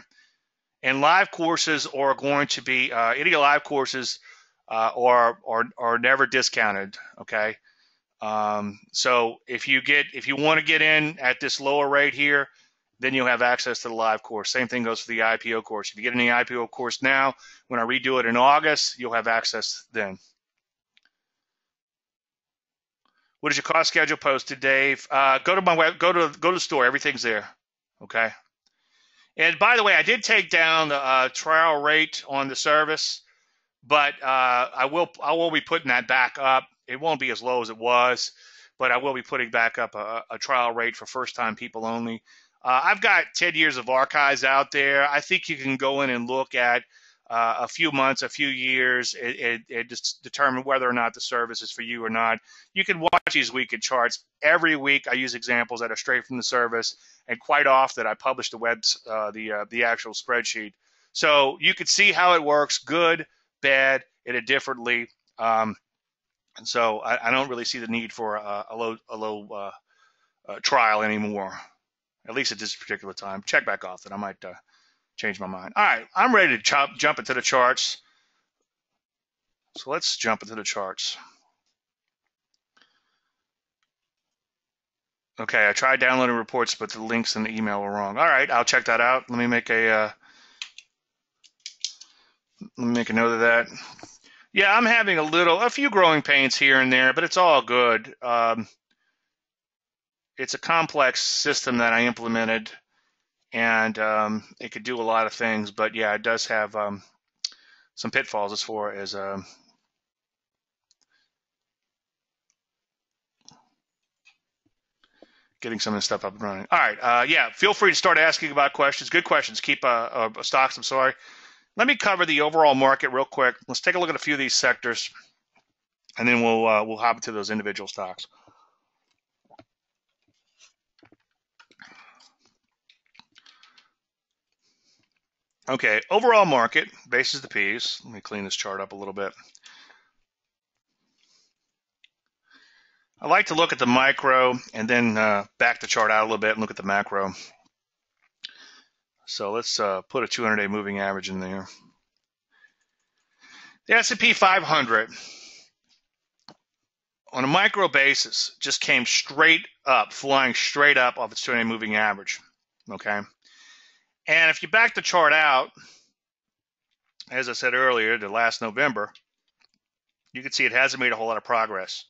And live courses are going to be uh, any live courses uh, are, are are never discounted. Okay. Um, so if you get if you want to get in at this lower rate here, then you'll have access to the live course. Same thing goes for the IPO course. If you get in the IPO course now, when I redo it in August, you'll have access then. What is your cost schedule posted, Dave? Uh, go to my web, go to go to the store. Everything's there. Okay. And by the way, I did take down the uh, trial rate on the service, but uh, I will I will be putting that back up. It won't be as low as it was, but I will be putting back up a, a trial rate for first time people only. Uh, I've got 10 years of archives out there. I think you can go in and look at uh, a few months, a few years, and, and just determine whether or not the service is for you or not. You can watch these weekend charts. Every week I use examples that are straight from the service, and quite often I publish the web, uh, the, uh, the actual spreadsheet. So you can see how it works, good, bad, it differently. Um, and so I, I, don't really see the need for a, a low, a low uh, uh, trial anymore at least at this particular time. Check back often. I might uh, change my mind. All right, I'm ready to chop, jump into the charts. So let's jump into the charts. Okay, I tried downloading reports, but the links in the email were wrong. All right, I'll check that out. Let me make a uh, let me make a note of that. Yeah, I'm having a little, a few growing pains here and there, but it's all good. Um, it's a complex system that I implemented, and um, it could do a lot of things. But yeah, it does have um, some pitfalls as far as um, getting some of this stuff up and running. All right, uh, yeah, feel free to start asking about questions. Good questions. Keep uh, uh, stocks. I'm sorry. Let me cover the overall market real quick. Let's take a look at a few of these sectors, and then we'll uh, we'll hop into those individual stocks. Okay, overall market, basis the P's. Let me clean this chart up a little bit. I like to look at the micro and then uh, back the chart out a little bit and look at the macro. So let's uh, put a 200-day moving average in there. The S&P 500 on a micro basis just came straight up, flying straight up off its 200-day moving average. Okay. And if you back the chart out, as I said earlier, to last November, you can see it hasn't made a whole lot of progress.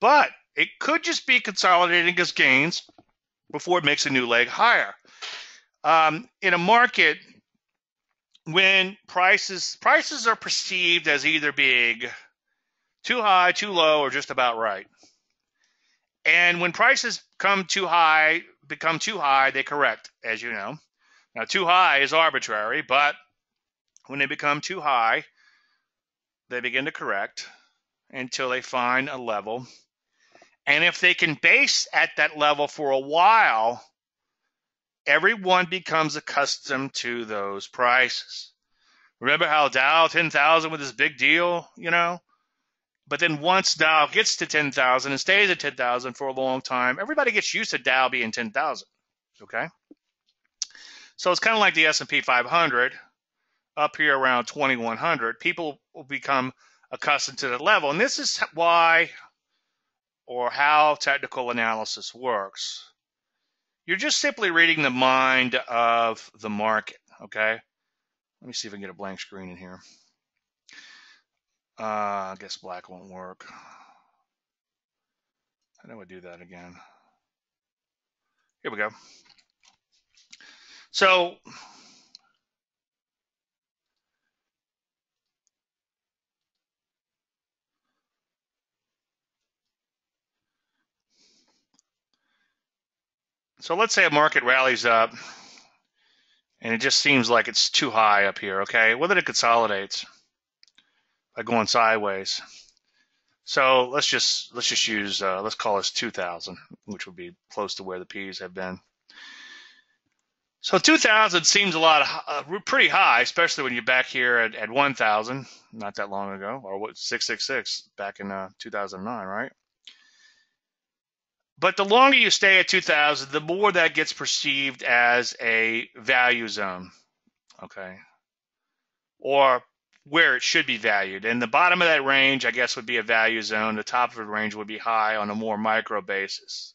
But it could just be consolidating its gains before it makes a new leg higher. Um, in a market, when prices prices are perceived as either being too high, too low, or just about right. And when prices come too high, become too high, they correct, as you know. Now, too high is arbitrary, but when they become too high, they begin to correct until they find a level. And if they can base at that level for a while, everyone becomes accustomed to those prices. Remember how Dow 10,000 with this big deal, you know? But then once Dow gets to 10,000 and stays at 10,000 for a long time, everybody gets used to Dow being 10,000. Okay. So it's kind of like the S&P 500 up here around 2100. People will become accustomed to the level. And this is why or how technical analysis works. You're just simply reading the mind of the market, okay? Let me see if I can get a blank screen in here. Uh, I guess black won't work. I do I do that again? Here we go. So So let's say a market rallies up and it just seems like it's too high up here, okay? Well, then it consolidates by going sideways. So let's just let's just use uh, let's call this 2,000, which would be close to where the P's have been. So 2,000 seems a lot, uh, pretty high, especially when you're back here at, at 1,000, not that long ago, or what 666 back in uh, 2009, right? But the longer you stay at 2000, the more that gets perceived as a value zone. Okay. Or where it should be valued. And the bottom of that range, I guess, would be a value zone. The top of the range would be high on a more micro basis.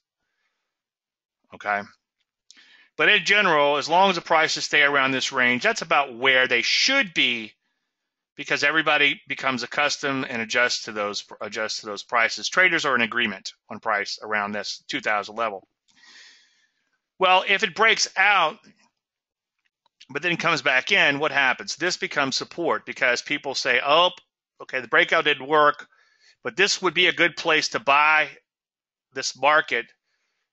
Okay. But in general, as long as the prices stay around this range, that's about where they should be because everybody becomes accustomed and adjusts to those adjusts to those prices. Traders are in agreement on price around this 2000 level. Well, if it breaks out but then comes back in, what happens? This becomes support because people say, "Oh, okay, the breakout didn't work, but this would be a good place to buy this market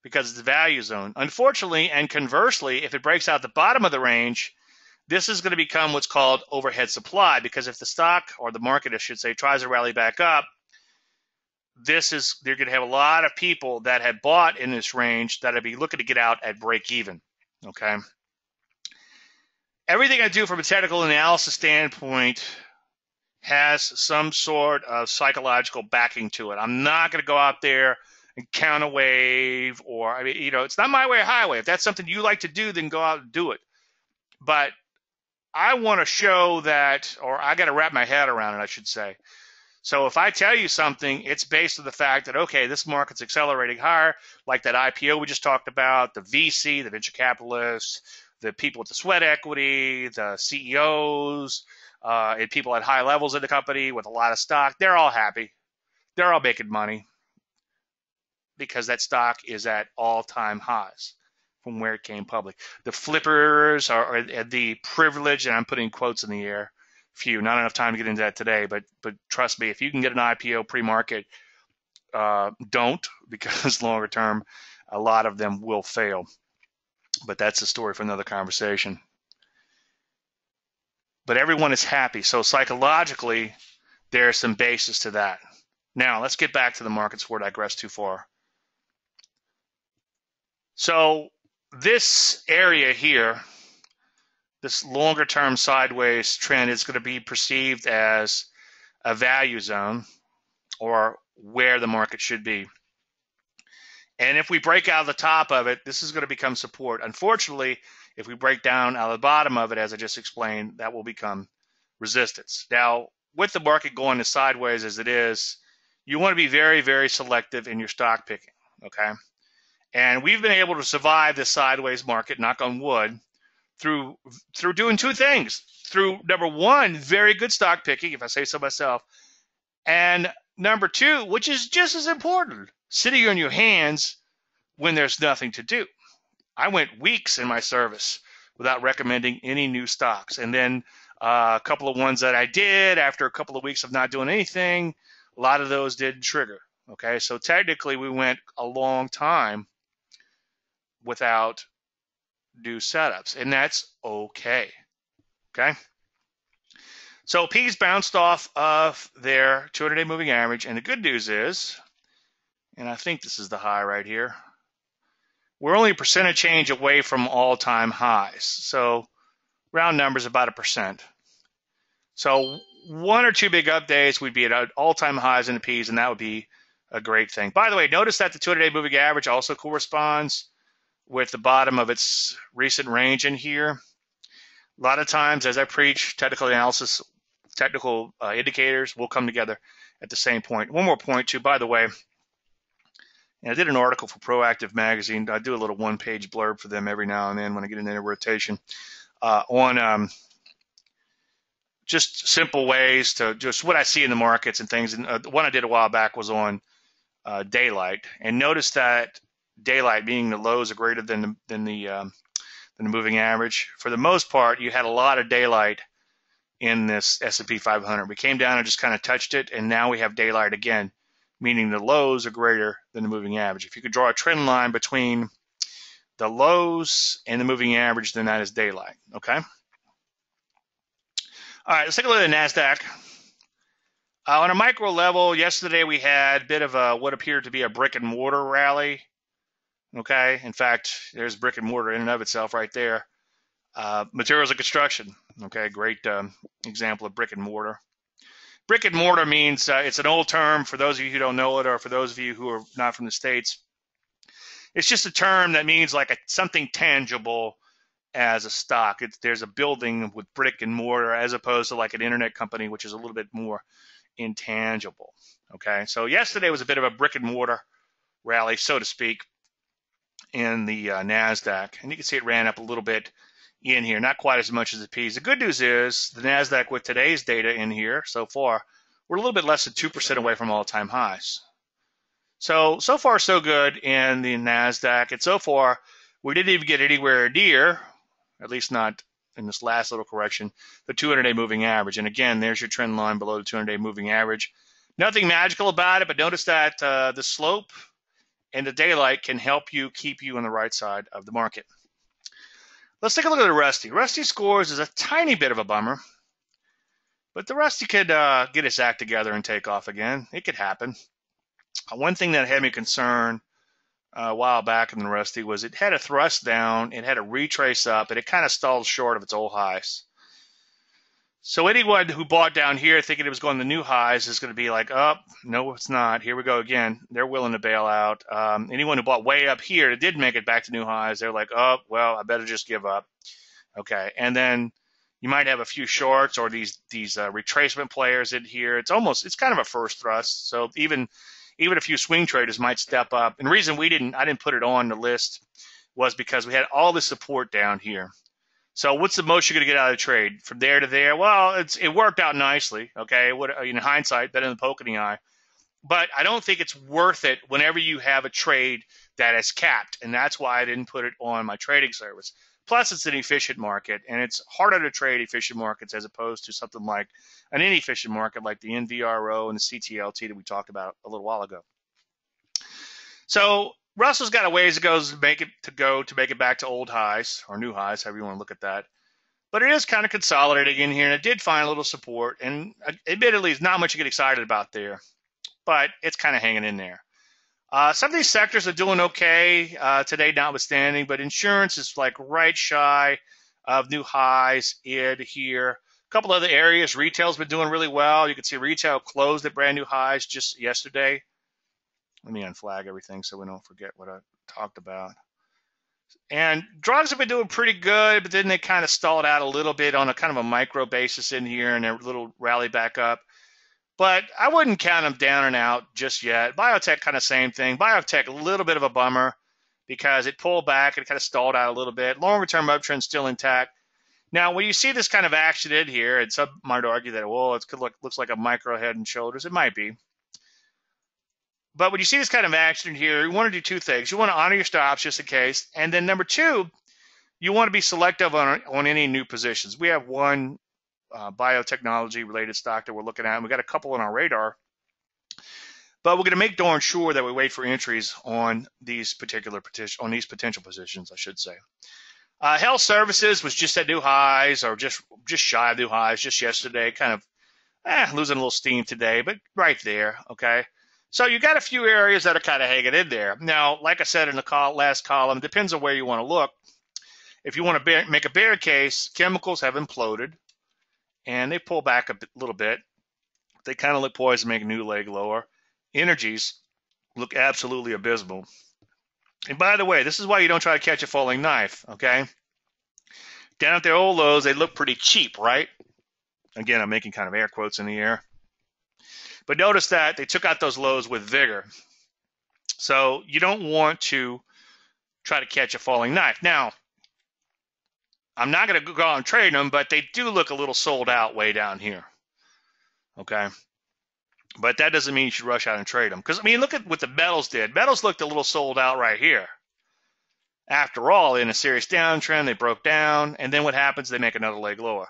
because it's a value zone." Unfortunately, and conversely, if it breaks out the bottom of the range, this is going to become what's called overhead supply because if the stock or the market, I should say, tries to rally back up, this is they're going to have a lot of people that had bought in this range that would be looking to get out at break even. Okay. Everything I do from a technical analysis standpoint has some sort of psychological backing to it. I'm not going to go out there and count a wave or I mean, you know, it's not my way or highway. If that's something you like to do, then go out and do it. But I want to show that, or I got to wrap my head around it, I should say. So if I tell you something, it's based on the fact that, okay, this market's accelerating higher, like that IPO we just talked about, the VC, the venture capitalists, the people with the sweat equity, the CEOs, uh, and people at high levels in the company with a lot of stock, they're all happy. They're all making money because that stock is at all time highs from where it came public. The flippers are, are the privilege, and I'm putting quotes in the air. Few, not enough time to get into that today, but but trust me, if you can get an IPO pre-market, uh, don't because longer term, a lot of them will fail. But that's a story for another conversation. But everyone is happy, so psychologically, there's some basis to that. Now let's get back to the markets before I digress too far. So this area here, this longer term sideways trend is going to be perceived as a value zone or where the market should be. And if we break out of the top of it, this is going to become support. Unfortunately, if we break down out of the bottom of it, as I just explained, that will become resistance. Now, with the market going as sideways as it is, you want to be very, very selective in your stock picking. Okay. And we've been able to survive this sideways market, knock on wood, through through doing two things. Through number one, very good stock picking, if I say so myself, and number two, which is just as important, sitting on your hands when there's nothing to do. I went weeks in my service without recommending any new stocks, and then uh, a couple of ones that I did after a couple of weeks of not doing anything, a lot of those didn't trigger. Okay, so technically we went a long time without new setups, and that's okay. Okay. So P's bounced off of their 200-day moving average, and the good news is, and I think this is the high right here, we're only a percentage change away from all-time highs. So round numbers, about a percent. So one or two big up days, we'd be at all-time highs in the P's, and that would be a great thing. By the way, notice that the 200-day moving average also corresponds with the bottom of its recent range in here. A lot of times, as I preach technical analysis technical uh, indicators will come together at the same point. One more point, too, by the way. I did an article for Proactive Magazine. I do a little one page blurb for them every now and then when I get into rotation uh, on um, just simple ways to just what I see in the markets and things. And uh, the one I did a while back was on uh, daylight. And notice that daylight, being the lows are greater than the, than the um, than the moving average. For the most part, you had a lot of daylight in this S&P 500. We came down and just kind of touched it, and now we have daylight again, meaning the lows are greater than the moving average. If you could draw a trend line between the lows and the moving average, then that is daylight. Okay. All right, let's take a look at the Nasdaq. Uh, on a micro level, yesterday we had a bit of a what appeared to be a brick and mortar rally. Okay, in fact, there's brick and mortar in and of itself right there. Uh, materials of construction. Okay, great um, example of brick and mortar. Brick and mortar means uh, it's an old term for those of you who don't know it, or for those of you who are not from the states. It's just a term that means like a, something tangible as a stock. It's, there's a building with brick and mortar as opposed to like an internet company, which is a little bit more intangible. Okay, so yesterday was a bit of a brick and mortar rally, so to speak, in the uh, Nasdaq, and you can see it ran up a little bit in here, not quite as much as the P's. The good news is the NASDAQ with today's data in here so far, we're a little bit less than 2% away from all time highs. So, so far so good in the NASDAQ. And so far, we didn't even get anywhere near, at least not in this last little correction, the 200 day moving average. And again, there's your trend line below the 200 day moving average. Nothing magical about it, but notice that uh, the slope and the daylight can help you keep you on the right side of the market. Let's take a look at the Rusty. Rusty scores is a tiny bit of a bummer, but the Rusty could uh, get his act together and take off again. It could happen. Uh, one thing that had me concerned uh, a while back in the Rusty was it had a thrust down, it had a retrace up, and it kind of stalled short of its old highs. So anyone who bought down here thinking it was going to new highs is going to be like, oh, no, it's not. Here we go again. They're willing to bail out. Um, anyone who bought way up here that did make it back to new highs, they're like, oh, well, I better just give up. Okay, and then you might have a few shorts or these these uh, retracement players in here. It's almost it's kind of a first thrust. So even even a few swing traders might step up. And the reason we didn't I didn't put it on the list was because we had all the support down here. So what's the most you're going to get out of the trade from there to there? Well, it's it worked out nicely. Okay, what in hindsight, better than the poke the eye. But I don't think it's worth it whenever you have a trade that is capped, and that's why I didn't put it on my trading service. Plus, it's an efficient market, and it's harder to trade efficient markets as opposed to something like an inefficient market like the NVRO and the CTLT that we talked about a little while ago. So Russell's got a ways to go to make it to go to make it back to old highs or new highs, however you want to look at that. But it is kind of consolidating in here, and it did find a little support. And uh, admittedly, it's not much to get excited about there, but it's kind of hanging in there. Uh, some of these sectors are doing okay uh, today, notwithstanding, but insurance is like right shy of new highs in here. A couple other areas, retail's been doing really well. You can see retail closed at brand new highs just yesterday. Let me unflag everything so we don't forget what I talked about. And drugs have been doing pretty good, but then they kind of stalled out a little bit on a kind of a micro basis in here and a little rally back up. But I wouldn't count them down and out just yet. Biotech kind of same thing. Biotech a little bit of a bummer because it pulled back and kind of stalled out a little bit. Longer term uptrend still intact. Now, when you see this kind of action in here, and some might argue that well, it could look looks like a micro head and shoulders. It might be. But when you see this kind of action here, you want to do two things. You want to honor your stops just in case. And then number two, you want to be selective on, on any new positions. We have one uh, biotechnology related stock that we're looking at, and we got a couple on our radar. But we're going to make darn sure that we wait for entries on these particular on these potential positions, I should say. Uh, health services was just at new highs, or just just shy of new highs, just yesterday. Kind of eh, losing a little steam today, but right there. Okay. So you got a few areas that are kind of hanging in there. Now, like I said in the call, last column, depends on where you want to look. If you want to bear, make a bear case, chemicals have imploded, and they pull back a bit, little bit. They kind of look poised to make a new leg lower. Energies look absolutely abysmal. And by the way, this is why you don't try to catch a falling knife, okay? Down at their old lows, they look pretty cheap, right? Again, I'm making kind of air quotes in the air. But notice that they took out those lows with vigor. So you don't want to try to catch a falling knife. Now, I'm not going to go and trade them, but they do look a little sold out way down here. Okay. But that doesn't mean you should rush out and trade them. Because, I mean, look at what the metals did. Metals looked a little sold out right here. After all, in a serious downtrend, they broke down. And then what happens? They make another leg lower.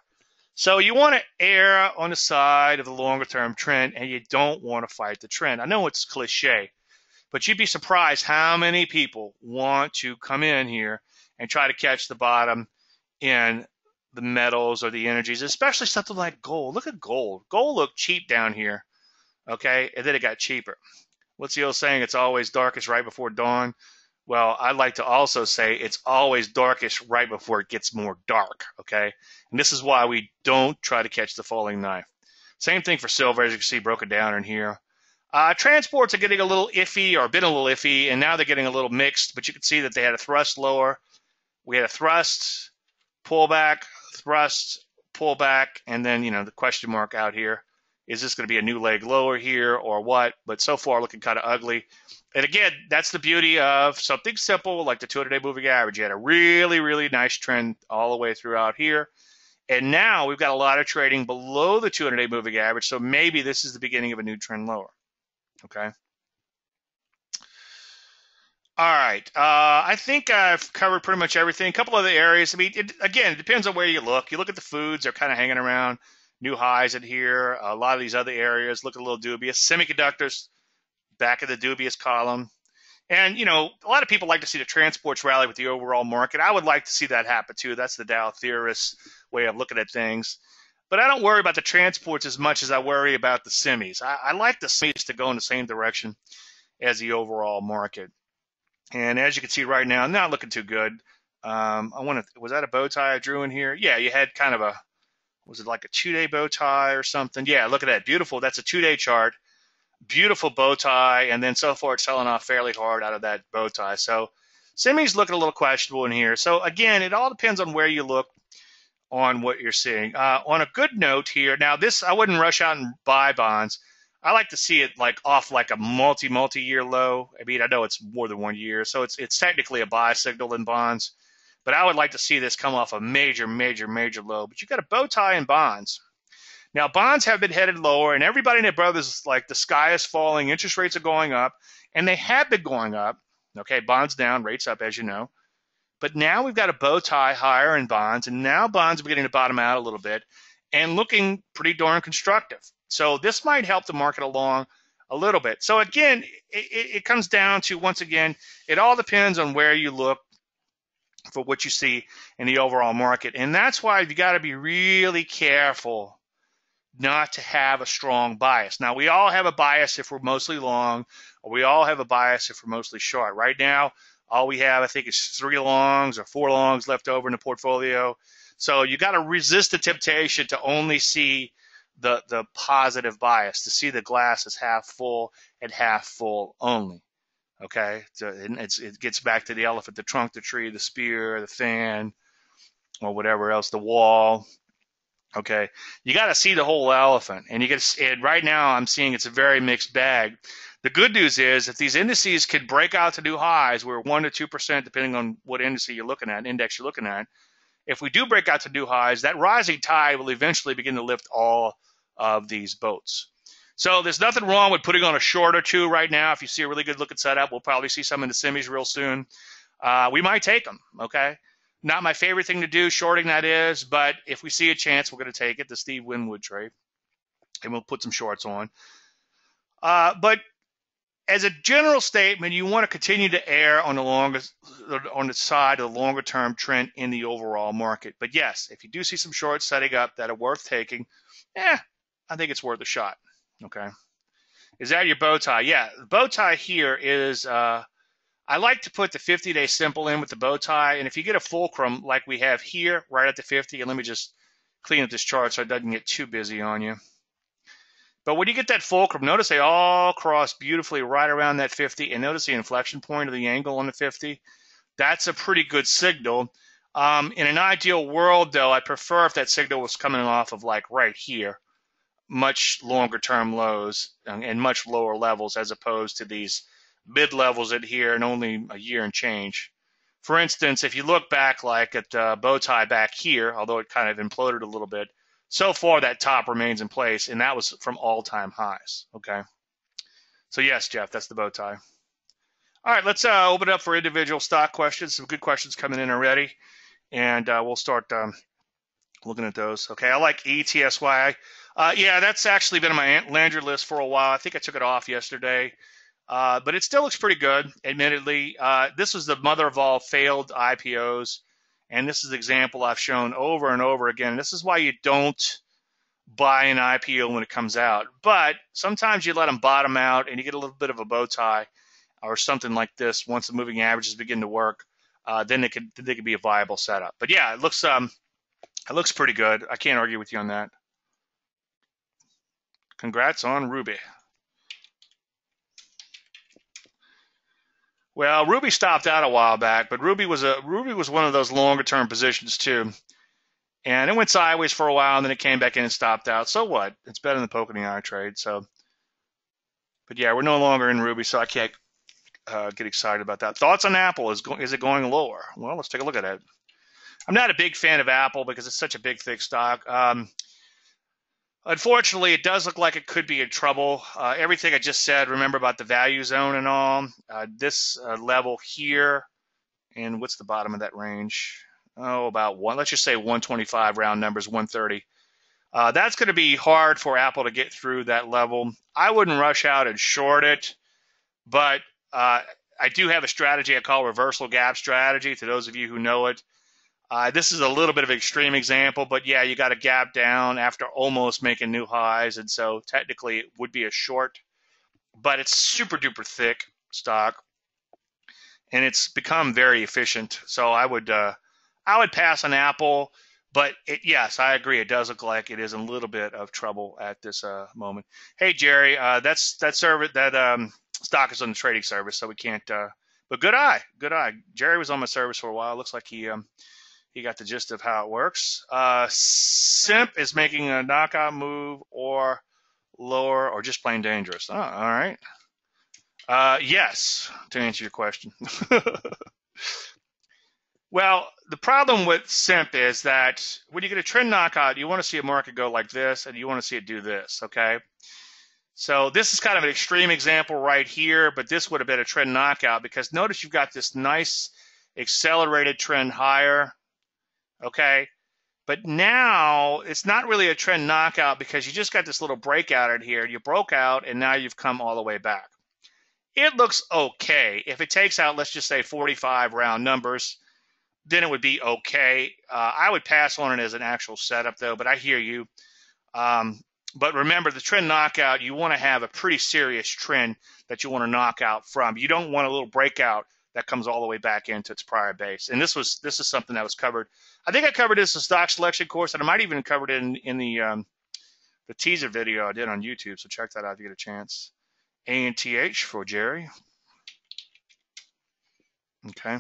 So you want to err on the side of the longer term trend, and you don't want to fight the trend. I know it's cliche, but you'd be surprised how many people want to come in here and try to catch the bottom in the metals or the energies, especially something like gold. Look at gold. Gold looked cheap down here Okay, and then it got cheaper. What's the old saying? It's always darkest right before dawn. Well, I'd like to also say it's always darkest right before it gets more dark. Okay, and this is why we don't try to catch the falling knife. Same thing for silver, as you can see, broken down in here. Uh, transports are getting a little iffy or been a little iffy, and now they're getting a little mixed. But you can see that they had a thrust lower. We had a thrust, pullback, thrust, pullback, and then you know the question mark out here. Is this going to be a new leg lower here or what? But so far, looking kind of ugly. And again, that's the beauty of something simple like the 200 day moving average. You had a really, really nice trend all the way throughout here. And now we've got a lot of trading below the 200 day moving average. So maybe this is the beginning of a new trend lower. Okay. All right. Uh, I think I've covered pretty much everything. A couple other areas. I mean, it, again, it depends on where you look. You look at the foods, they're kind of hanging around new highs in here. A lot of these other areas look a little dubious. Semiconductors, back of the dubious column. And, you know, a lot of people like to see the transports rally with the overall market. I would like to see that happen too. That's the Dow theorist way of looking at things. But I don't worry about the transports as much as I worry about the semis. I, I like the semis to go in the same direction as the overall market. And as you can see right now, not looking too good. Um, I want to, was that a bow tie I drew in here? Yeah, you had kind of a was it like a two day bow tie or something? Yeah, look at that. Beautiful. That's a two day chart. Beautiful bow tie. And then so far it's selling off fairly hard out of that bow tie. So semi's looking a little questionable in here. So again, it all depends on where you look on what you're seeing. Uh, on a good note here, now this, I wouldn't rush out and buy bonds. I like to see it like off like a multi multi year low. I mean, I know it's more than one year, so it's it's technically a buy signal in bonds. But I would like to see this come off a major, major, major low. But you got a bow tie in bonds. Now bonds have been headed lower, and everybody and their brothers is like the sky is falling, interest rates are going up, and they have been going up. Okay, bonds down, rates up, as you know. But now we've got a bow tie higher in bonds, and now bonds are beginning to bottom out a little bit and looking pretty darn constructive. So this might help the market along a little bit. So again, it, it, comes down to once again, it all depends on where you look for what you see in the overall market. And that's why you got to be really careful not to have a strong bias. Now, we all have a bias if we're mostly long, or we all have a bias if we're mostly short. Right now, all we have, I think, is three longs or four longs left over in the portfolio. So you got to resist the temptation to only see the the positive bias, to see the glass as half full and half full only. Okay, so it gets back to the elephant, the trunk, the tree, the spear, the fan, or whatever else, the wall. Okay, you got to see the whole elephant, and you get. And right now, I'm seeing it's a very mixed bag. The good news is if these indices could break out to new highs, we're one to two percent, depending on what index you're looking at, index you're looking at. If we do break out to new highs, that rising tide will eventually begin to lift all of these boats. So there's nothing wrong with putting on a short or two right now. If you see a really good looking setup, we'll probably see some in the semis real soon. Uh, we might take them. Okay. Not my favorite thing to do, shorting that is, but if we see a chance, we're going to take it. The Steve Winwood trade, and we'll put some shorts on. Uh, but as a general statement, you want to continue to err on the longest on the side of the longer term trend in the overall market. But yes, if you do see some shorts setting up that are worth taking, eh, I think it's worth a shot. Okay. Is that your bow tie? Yeah, the bow tie here is, uh, I like to put the 50 day simple in with the bow tie. And if you get a fulcrum like we have here, right at the 50, and let me just clean up this chart so it doesn't get too busy on you. But when you get that fulcrum, notice they all cross beautifully right around that 50. And notice the inflection point of the angle on the 50. That's a pretty good signal Um, in an ideal world, though, I prefer if that signal was coming off of like right here, much longer term lows and, and much lower levels as opposed to these mid levels at here and only a year and change. For instance, if you look back like at uh, bow tie back here, although it kind of imploded a little bit, so far that top remains in place, and that was from all-time highs. Okay. So yes, Jeff, that's the bow tie. All right, let's uh, open it up for individual stock questions. Some good questions coming in already and uh, we'll start um, looking at those. Okay, I like ETSY. Uh, yeah, that's actually been on my Landry list for a while. I think I took it off yesterday, uh, but it still looks pretty good. Admittedly, uh, this was the mother of all failed IPOs, and this is an example I've shown over and over again. This is why you don't buy an IPO when it comes out, but sometimes you let them bottom out and you get a little bit of a bow tie or something like this once the moving averages begin to work uh, then it could they could be a viable setup. But yeah, it looks um, it looks pretty good. I can't argue with you on that. Congrats on Ruby. Well, Ruby stopped out a while back, but Ruby was a Ruby was one of those longer term positions too. And it went sideways for a while, and then it came back in and stopped out. So what? It's better than the poke in the eye trade. So, but yeah, we're no longer in Ruby, so I can't uh, get excited about that. Thoughts on Apple? Is go- is it going lower? Well, let's take a look at it. I'm not a big fan of Apple because it's such a big, thick stock. Um, unfortunately, it does look like it could be in trouble. Uh, everything I just said, remember about the value zone and all. Uh, this uh, level here, and what's the bottom of that range? Oh, about one. Let's just say 125 round numbers, 130. Uh, that's going to be hard for Apple to get through that level. I wouldn't rush out and short it, but uh, I do have a strategy I call reversal gap strategy. To those of you who know it, uh, this is a little bit of an extreme example, but yeah, you got a gap down after almost making new highs, and so technically it would be a short, but it's super duper thick stock, and it's become very efficient. So I would uh, I would pass on Apple, but it, yes, I agree. It does look like it is a little bit of trouble at this uh, moment. Hey Jerry, uh, that's that service that um, stock is on the trading service, so we can't. Uh, but good eye, good eye. Jerry was on my service for a while. Looks like he um, he got the gist of how it works. Uh, Simp is making a knockout move or lower or just plain dangerous. Oh, all right. Uh, yes, to answer your question. well, the problem with Simp is that when you get a trend knockout, you want to see a market go like this, and you want to see it do this. Okay. So this is kind of an extreme example right here, but this would have been a trend knockout because notice you've got this nice accelerated trend higher, okay? But now it's not really a trend knockout because you just got this little breakout in here. You broke out and now you've come all the way back. It looks okay. If it takes out, let's just say 45 round numbers, then it would be okay. Uh, I would pass on it as an actual setup though, but I hear you. Um, but remember, the trend knockout, you want to have a pretty serious trend that you want to knock out from. You don't want a little breakout that comes all the way back into its prior base. And this was this is something that was covered. I think I covered this in stock selection course, and I might even covered it in, in the um, the teaser video I did on YouTube. So check that out if you get a chance. A N T H for Jerry. Okay.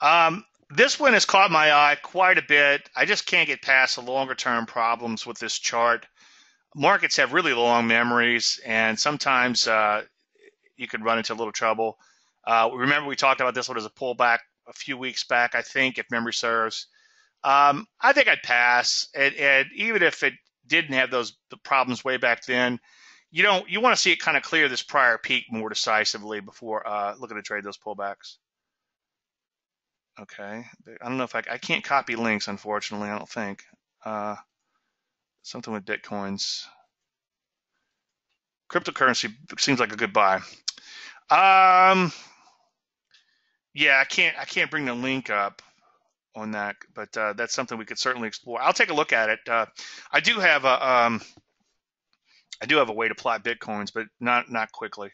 Um, this one has caught my eye quite a bit. I just can't get past the longer term problems with this chart. Markets have really long memories, and sometimes uh, you could run into a little trouble. Uh, remember, we talked about this one as a pullback a few weeks back, I think, if memory serves. Um, I think I'd pass, and, and, even if it didn't have those problems way back then, you don't you want to see it kind of clear this prior peak more decisively before uh, looking to trade those pullbacks. Okay. I don't know if I, I can't copy links, unfortunately. I don't think. Uh, something with bitcoins. Cryptocurrency seems like a good buy. Um, yeah, I can't I can't bring the link up on that, but uh, that's something we could certainly explore. I'll take a look at it. Uh, I do have a um, I do have a way to plot bitcoins, but not not quickly.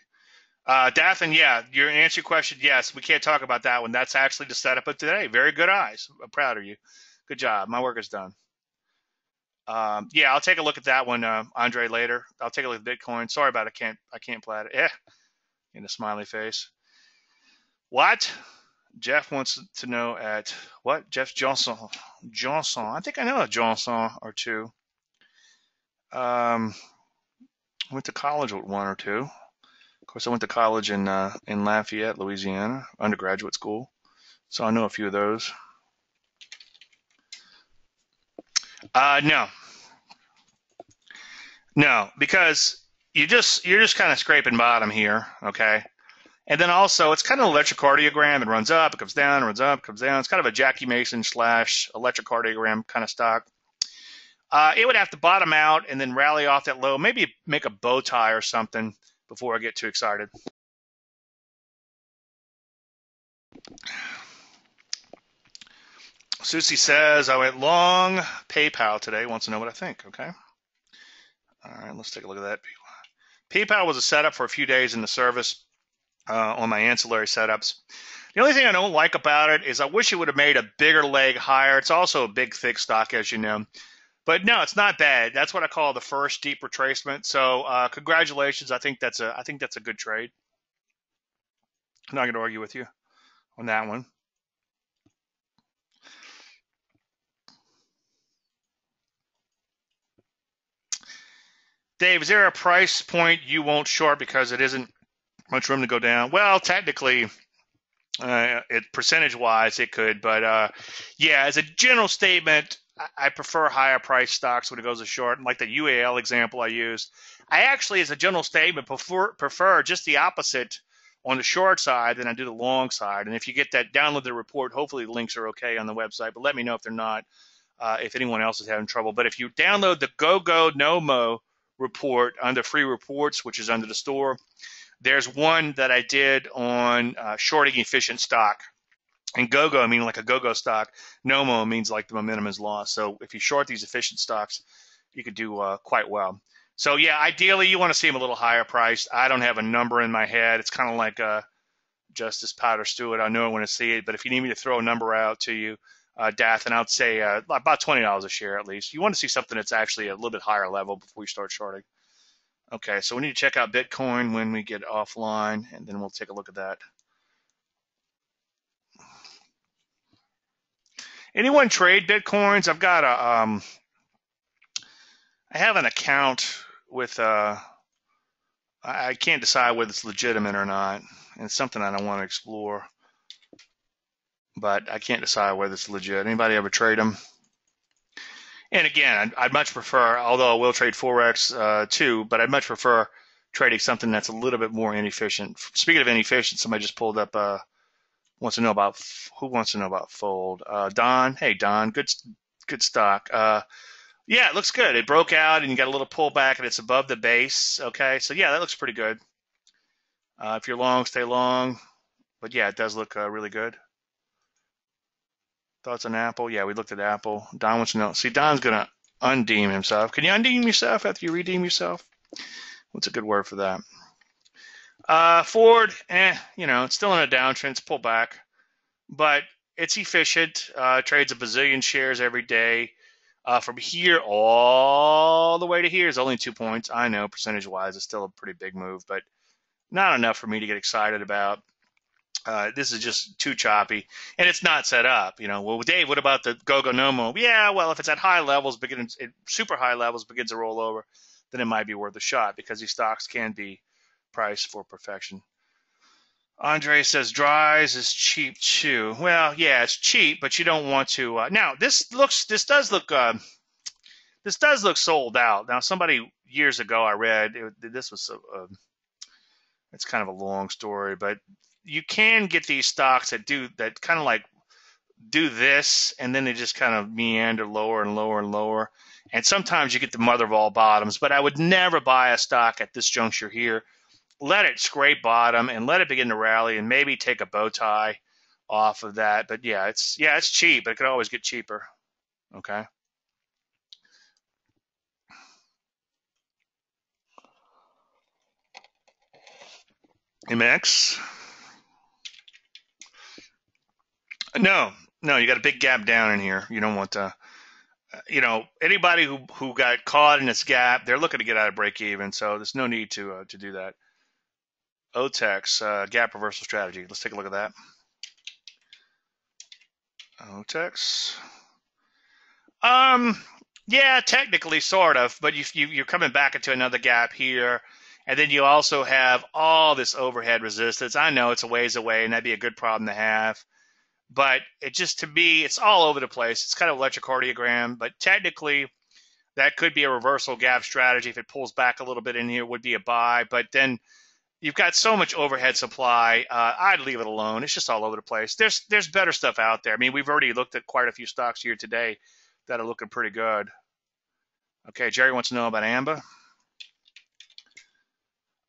Uh, yeah, your answer your question, yes, we can't talk about that one. That's actually the setup of today. Very good eyes. I'm proud of you. Good job. My work is done. Um, yeah, I'll take a look at that one, uh, Andre, later. I'll take a look at Bitcoin. Sorry about it. I can't I can't plot it. Yeah, in a smiley face. What? Jeff wants to know at what? Jeff Johnson. Johnson. I think I know a Johnson or two. Um, went to college with one or two. Of course, I went to college in uh, in Lafayette, Louisiana, undergraduate school. So I know a few of those. Uh, no, no, because you just you're just kind of scraping bottom here, okay? And then also, it's kind of an electrocardiogram. It runs up, it comes down, it runs up, comes down. It's kind of a Jackie Mason slash electrocardiogram kind of stock. Uh, it would have to bottom out and then rally off that low, maybe make a bow tie or something before I get too excited. Susie says, I went long PayPal today. Wants to know what I think. Okay. All right, let's take a look at that. PayPal was a setup for a few days in the service uh, on my ancillary setups. The only thing I don't like about it is I wish it would have made a bigger leg higher. It's also a big, thick stock, as you know. But no, it's not bad. That's what I call the first deep retracement. So uh, congratulations. I think that's a I think that's a good trade. I'm not going to argue with you on that one. Dave, is there a price point you won't short because it isn't much room to go down? Well, technically, uh, it percentage wise, it could, but uh, yeah, as a general statement, I prefer higher price stocks when it goes to short. Like the UAL example I used, I actually, as a general statement, prefer prefer just the opposite on the short side than I do the long side. And if you get that, download the report. Hopefully, the links are okay on the website, but let me know if they're not. Uh, if anyone else is having trouble, but if you download the GoGo NoMo report under free reports, which is under the store. There's one that I did on uh, shorting efficient stock. And GoGo, I mean like a go-go stock. NOMO means like the momentum is lost. So if you short these efficient stocks, you could do uh, quite well. So yeah, ideally you want to see them a little higher priced. I don't have a number in my head. It's kind of like uh, Justice Potter Stewart. I know I want to see it, but if you need me to throw a number out to you, uh, Dath, and I'd say uh, about twenty dollars a share at least. You want to see something that's actually a little bit higher level before you start shorting. Okay, so we need to check out Bitcoin when we get offline, and then we'll take a look at that. Anyone trade Bitcoins? I've got a, um, I have an account with, uh, I can't decide whether it's legitimate or not, and it's something I don't want to explore but I can't decide whether it's legit. Anybody ever trade them? And again, I'd, I'd much prefer, although I will trade forex uh, too, but I'd much prefer trading something that's a little bit more inefficient. Speaking of inefficient, somebody just pulled up. Uh, wants to know about who wants to know about Fold? Uh, Don, hey Don, good good stock. Uh, yeah, it looks good. It broke out and you got a little pullback and it's above the base. Okay, so yeah, that looks pretty good. Uh, if you're long, stay long. But yeah, it does look uh, really good. Thoughts on Apple? Yeah, we looked at Apple. Don wants to know. See, Don's gonna undeem himself. Can you undeem yourself after you redeem yourself? What's a good word for that? Uh, Ford, eh, you know, it's still in a downtrend. It's pulled back, but it's efficient. Uh, trades a bazillion shares every day. Uh, from here all the way to here is only two points. I know percentage wise, it's still a pretty big move, but not enough for me to get excited about uh, this is just too choppy, and it's not set up. You know, well, Dave, what about the Gogo Nomo? Yeah, well, if it's at high levels, begins it, super high levels, begins to roll over, then it might be worth a shot because these stocks can be priced for perfection. Andre says dries is cheap too. Well, yeah, it's cheap, but you don't want to. Uh, now this looks, this does look, uh, this does look sold out. Now somebody years ago I read it, this was a, a it's kind of a long story, but you can get these stocks that do that kind of like do this and then they just kind of meander lower and lower and lower. And sometimes you get the mother of all bottoms, but I would never buy a stock at this juncture here. Let it scrape bottom and let it begin to rally and maybe take a bow tie off of that. But yeah, it's yeah, it's cheap, but it could always get cheaper. Okay. MX. No, no, you got a big gap down in here. You don't want to. You know, anybody who who got caught in this gap, they're looking to get out of break even. So there's no need to uh, to do that. OTEX uh, gap reversal strategy. Let's take a look at that. OTEX. Um, yeah, technically, sort of, but you, you you're coming back into another gap here, and then you also have all this overhead resistance. I know it's a ways away, and that'd be a good problem to have, but it just to me, it's all over the place. It's kind of electrocardiogram, but technically, that could be a reversal gap strategy. If it pulls back a little bit in here, would be a buy, but then you've got so much overhead supply. Uh, I'd leave it alone. It's just all over the place. There's there's better stuff out there. I mean, we've already looked at quite a few stocks here today that are looking pretty good. Okay, Jerry wants to know about AMBA.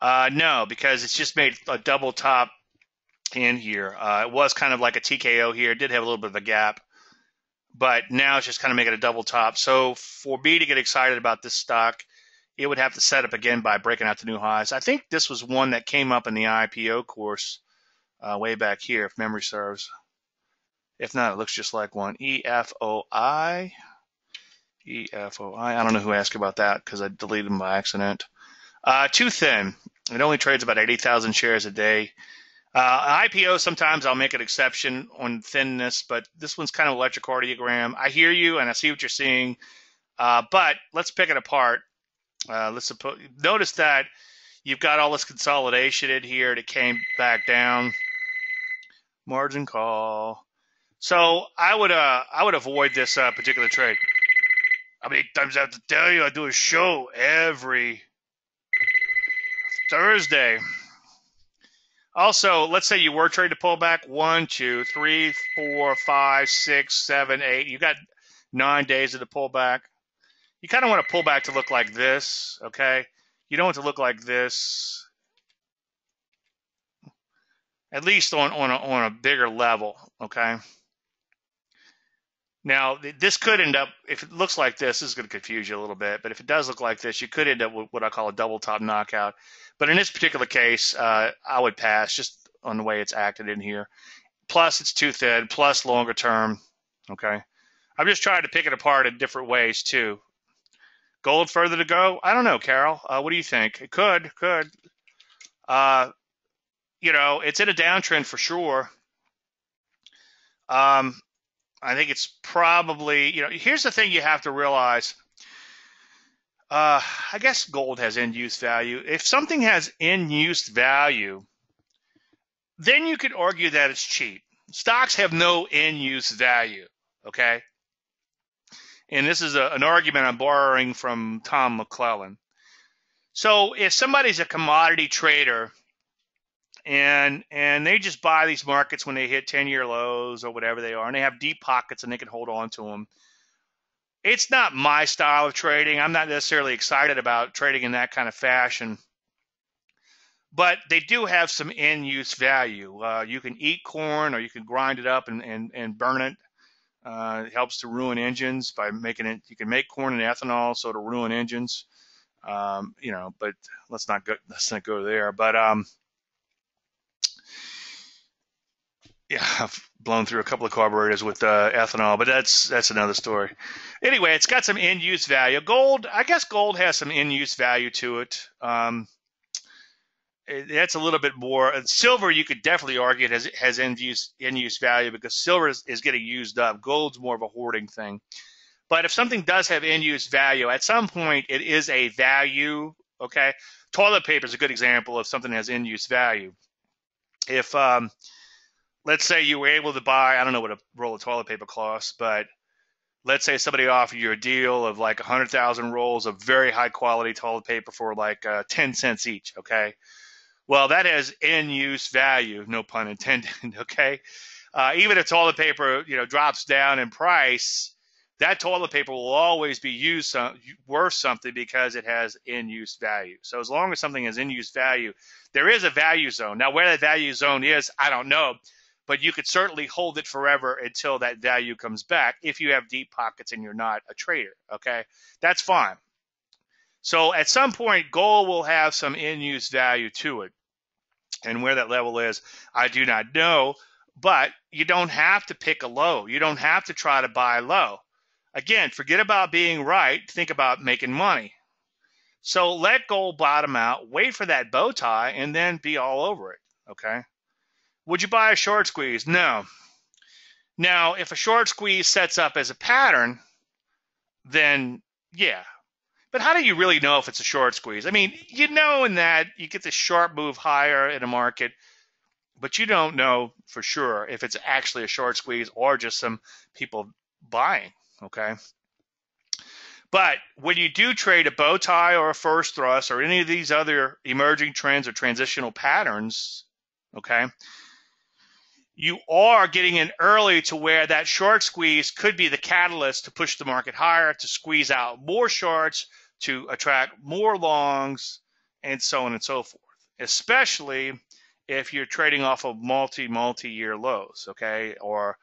Uh, no, because it's just made a double top in here. Uh, it was kind of like a TKO here. It did have a little bit of a gap, but now it's just kind of making a double top. So for me to get excited about this stock, it would have to set up again by breaking out the new highs. I think this was one that came up in the IPO course uh, way back here, if memory serves. If not, it looks just like one. EFOI. EFOI. I don't know who asked about that because I deleted them by accident. Uh, too thin. It only trades about 80,000 shares a day. Uh, IPO, sometimes I'll make an exception on thinness, but this one's kind of electrocardiogram. I hear you and I see what you're seeing, uh, but let's pick it apart. Uh, let's suppose, notice that you've got all this consolidation in here that came back down. Margin call. So I would uh I would avoid this uh, particular trade. How many times I have to tell you I do a show every Thursday. Also, let's say you were trying to pull back one, two, three, four, five, six, seven, eight. You got nine days of the pullback. You kind of want to pull back to look like this, okay? You don't want to look like this. At least on on a, on a bigger level, okay? Now, this could end up, if it looks like this, this is going to confuse you a little bit, but if it does look like this, you could end up with what I call a double top knockout. But in this particular case, uh, I would pass just on the way it's acted in here. Plus, it's too thin, plus longer term. Okay. I'm just trying to pick it apart in different ways, too. Gold further to go? I don't know, Carol. Uh, what do you think? It could, could. Uh, you know, it's in a downtrend for sure. Um, I think it's probably, you know, here's the thing you have to realize. Uh, I guess gold has end use value. If something has end use value, then you could argue that it's cheap. Stocks have no end use value, okay? And this is a, an argument I'm borrowing from Tom McClellan. So if somebody's a commodity trader and and they just buy these markets when they hit 10 year lows or whatever they are and they have deep pockets and they can hold on to them it's not my style of trading. I'm not necessarily excited about trading in that kind of fashion. But they do have some end use value. Uh, you can eat corn or you can grind it up and, and, and burn it. Uh, it helps to ruin engines by making it you can make corn and ethanol so to ruin engines. Um, you know but let's not go let's not go there. But um, yeah, I've blown through a couple of carburetors with uh, ethanol, but that's that's another story. Anyway, it's got some end use value. Gold, I guess, gold has some end use value to it. Um, it that's a little bit more. Silver, you could definitely argue, it has has end use end use value because silver is, is getting used up. Gold's more of a hoarding thing. But if something does have end use value, at some point it is a value. Okay, toilet paper is a good example of something that has end use value. If um, let's say you were able to buy, I don't know what a roll of toilet paper costs, but let's say somebody offered you a deal of like 100,000 rolls of very high quality toilet paper for like uh, 10 cents each, okay? Well, that has in use value, no pun intended, okay? Uh, even if toilet paper, you know, drops down in price, that toilet paper will always be used some, worth something because it has in use value. So as long as something has in use value, there is a value zone. Now, where that value zone is, I don't know but you could certainly hold it forever until that value comes back if you have deep pockets and you're not a trader. Okay, that's fine. So at some point, gold will have some in use value to it. And where that level is, I do not know, but you don't have to pick a low. You don't have to try to buy low. Again, forget about being right, think about making money. So let gold bottom out, wait for that bow tie, and then be all over it. Okay. Would you buy a short squeeze? No. Now, if a short squeeze sets up as a pattern, then yeah. But how do you really know if it's a short squeeze? I mean, you know in that you get the sharp move higher in a market, but you don't know for sure if it's actually a short squeeze or just some people buying, okay? But when you do trade a bow tie or a first thrust or any of these other emerging trends or transitional patterns, okay, you are getting in early to where that short squeeze could be the catalyst to push the market higher, to squeeze out more shorts, to attract more longs, and so on and so forth. Especially if you're trading off of multi, multi year lows, okay, or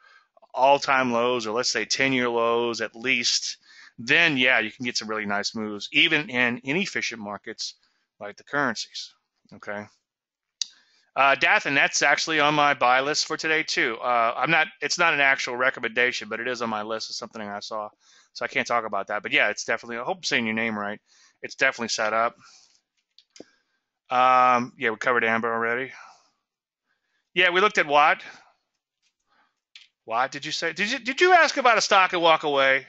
all time lows, or let's say 10 year lows at least, then yeah, you can get some really nice moves, even in inefficient markets like the currencies, okay. Uh, Dathan, that's actually on my buy list for today too. Uh, I'm not. It's not an actual recommendation, but it is on my list. It's something I saw, so I can't talk about that. But yeah, it's definitely. I hope I'm saying your name right. It's definitely set up. Um, yeah, we covered Amber already. Yeah, we looked at what. What did you say? Did you did you ask about a stock and walk away?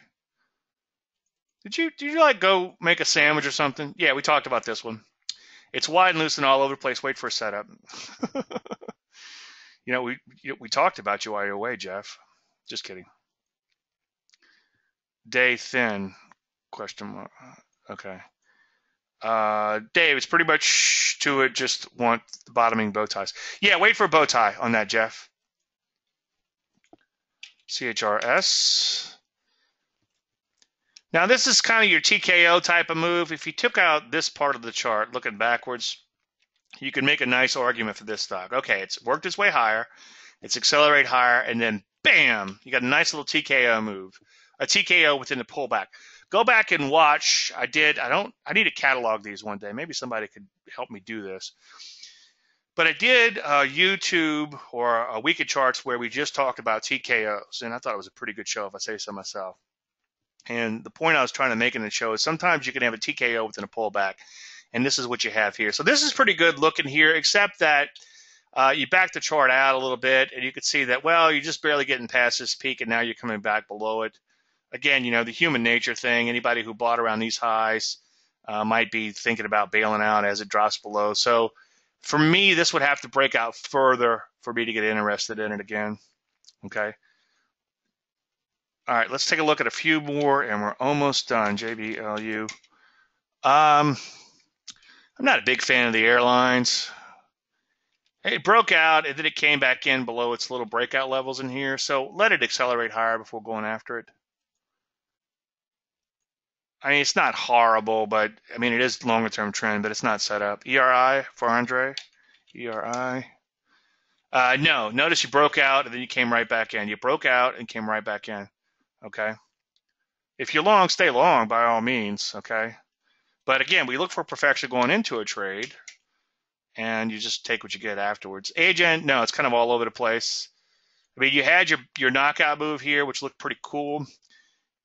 Did you did you like go make a sandwich or something? Yeah, we talked about this one. It's wide and loose and all over the place. Wait for a setup. you know, we we talked about you while you're away, Jeff. Just kidding. Day thin? Question mark. Okay. Uh, Dave, it's pretty much to it. Just want the bottoming bow ties. Yeah, wait for a bow tie on that, Jeff. CHRS. Now this is kind of your TKO type of move. If you took out this part of the chart, looking backwards, you can make a nice argument for this stock. Okay, it's worked its way higher, it's accelerate higher, and then bam, you got a nice little TKO move, a TKO within the pullback. Go back and watch. I did. I don't. I need to catalog these one day. Maybe somebody could help me do this. But I did uh, YouTube or a week of charts where we just talked about TKOs, and I thought it was a pretty good show if I say so myself. And the point I was trying to make in the show is sometimes you can have a TKO within a pullback, and this is what you have here. So this is pretty good looking here, except that uh, you back the chart out a little bit, and you can see that well, you're just barely getting past this peak, and now you're coming back below it. Again, you know the human nature thing. Anybody who bought around these highs uh, might be thinking about bailing out as it drops below. So for me, this would have to break out further for me to get interested in it again. Okay. All right, let's take a look at a few more, and we're almost done. JBLU. Um, I'm not a big fan of the airlines. It broke out, and then it came back in below its little breakout levels in here. So let it accelerate higher before going after it. I mean, it's not horrible, but I mean, it is longer term trend, but it's not set up. ERI for Andre. ERI. Uh, no, notice you broke out and then you came right back in. You broke out and came right back in. Okay. If you're long, stay long by all means. Okay. But again, we look for perfection going into a trade, and you just take what you get afterwards. Agent, no, it's kind of all over the place. I mean, you had your your knockout move here, which looked pretty cool,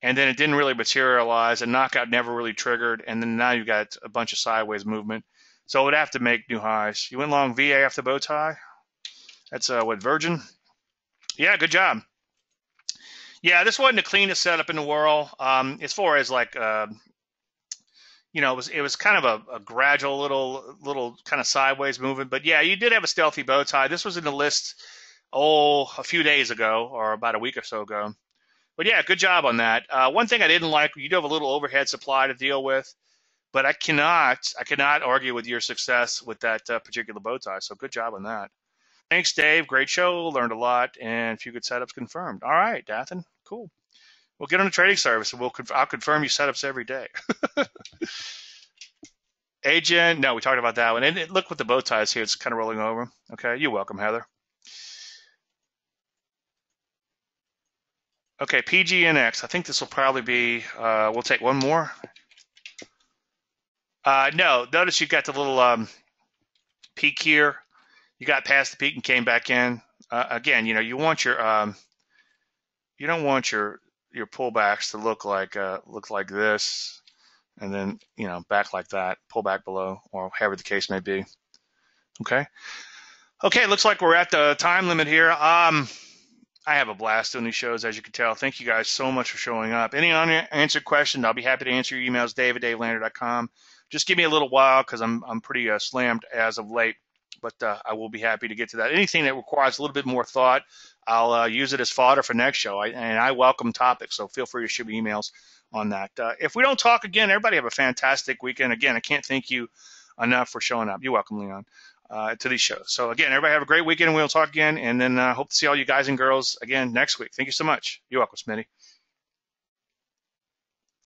and then it didn't really materialize. And knockout never really triggered, and then now you've got a bunch of sideways movement. So it would have to make new highs. You went long VA after bow tie. That's uh, what Virgin. Yeah, good job. Yeah, this wasn't the cleanest setup in the world. Um, as far as like, uh, you know, it was it was kind of a, a, gradual little little kind of sideways movement. But yeah, you did have a stealthy bow tie. This was in the list oh a few days ago or about a week or so ago. But yeah, good job on that. Uh, one thing I didn't like, you do have a little overhead supply to deal with, but I cannot I cannot argue with your success with that uh, particular bow tie. So good job on that. Thanks, Dave. Great show. Learned a lot, and a few good setups confirmed. All right, Dathan. Cool. We'll get on a trading service, and we'll I'll confirm you setups every day. Agent, no, we talked about that one. And look with the bow ties here; it's kind of rolling over. Okay, you're welcome, Heather. Okay, PGNX. I think this will probably be. Uh, we'll take one more. Uh, no, notice you've got the little um, peak here you got past the peak and came back in. Uh, again, you know, you want your um, you don't want your your pullbacks to look like uh, look like this, and then you know back like that, pull back below, or however the case may be. Okay. Okay, looks like we're at the time limit here. Um, I have a blast doing these shows, as you can tell. Thank you guys so much for showing up. Any unanswered questions, I'll be happy to answer your emails, david@davelandry.com. Just give me a little while because I'm I'm pretty uh, slammed as of late, but uh, I will be happy to get to that. Anything that requires a little bit more thought, I'll uh, use it as fodder for next show. I, and I welcome topics, so feel free to shoot me emails on that. Uh, if we don't talk again, everybody have a fantastic weekend. Again, I can't thank you enough for showing up. You're welcome, Leon uh, to these shows. So again, everybody have a great weekend. We'll talk again, and then uh, hope to see all you guys and girls again next week. Thank you so much. You're welcome, Smitty.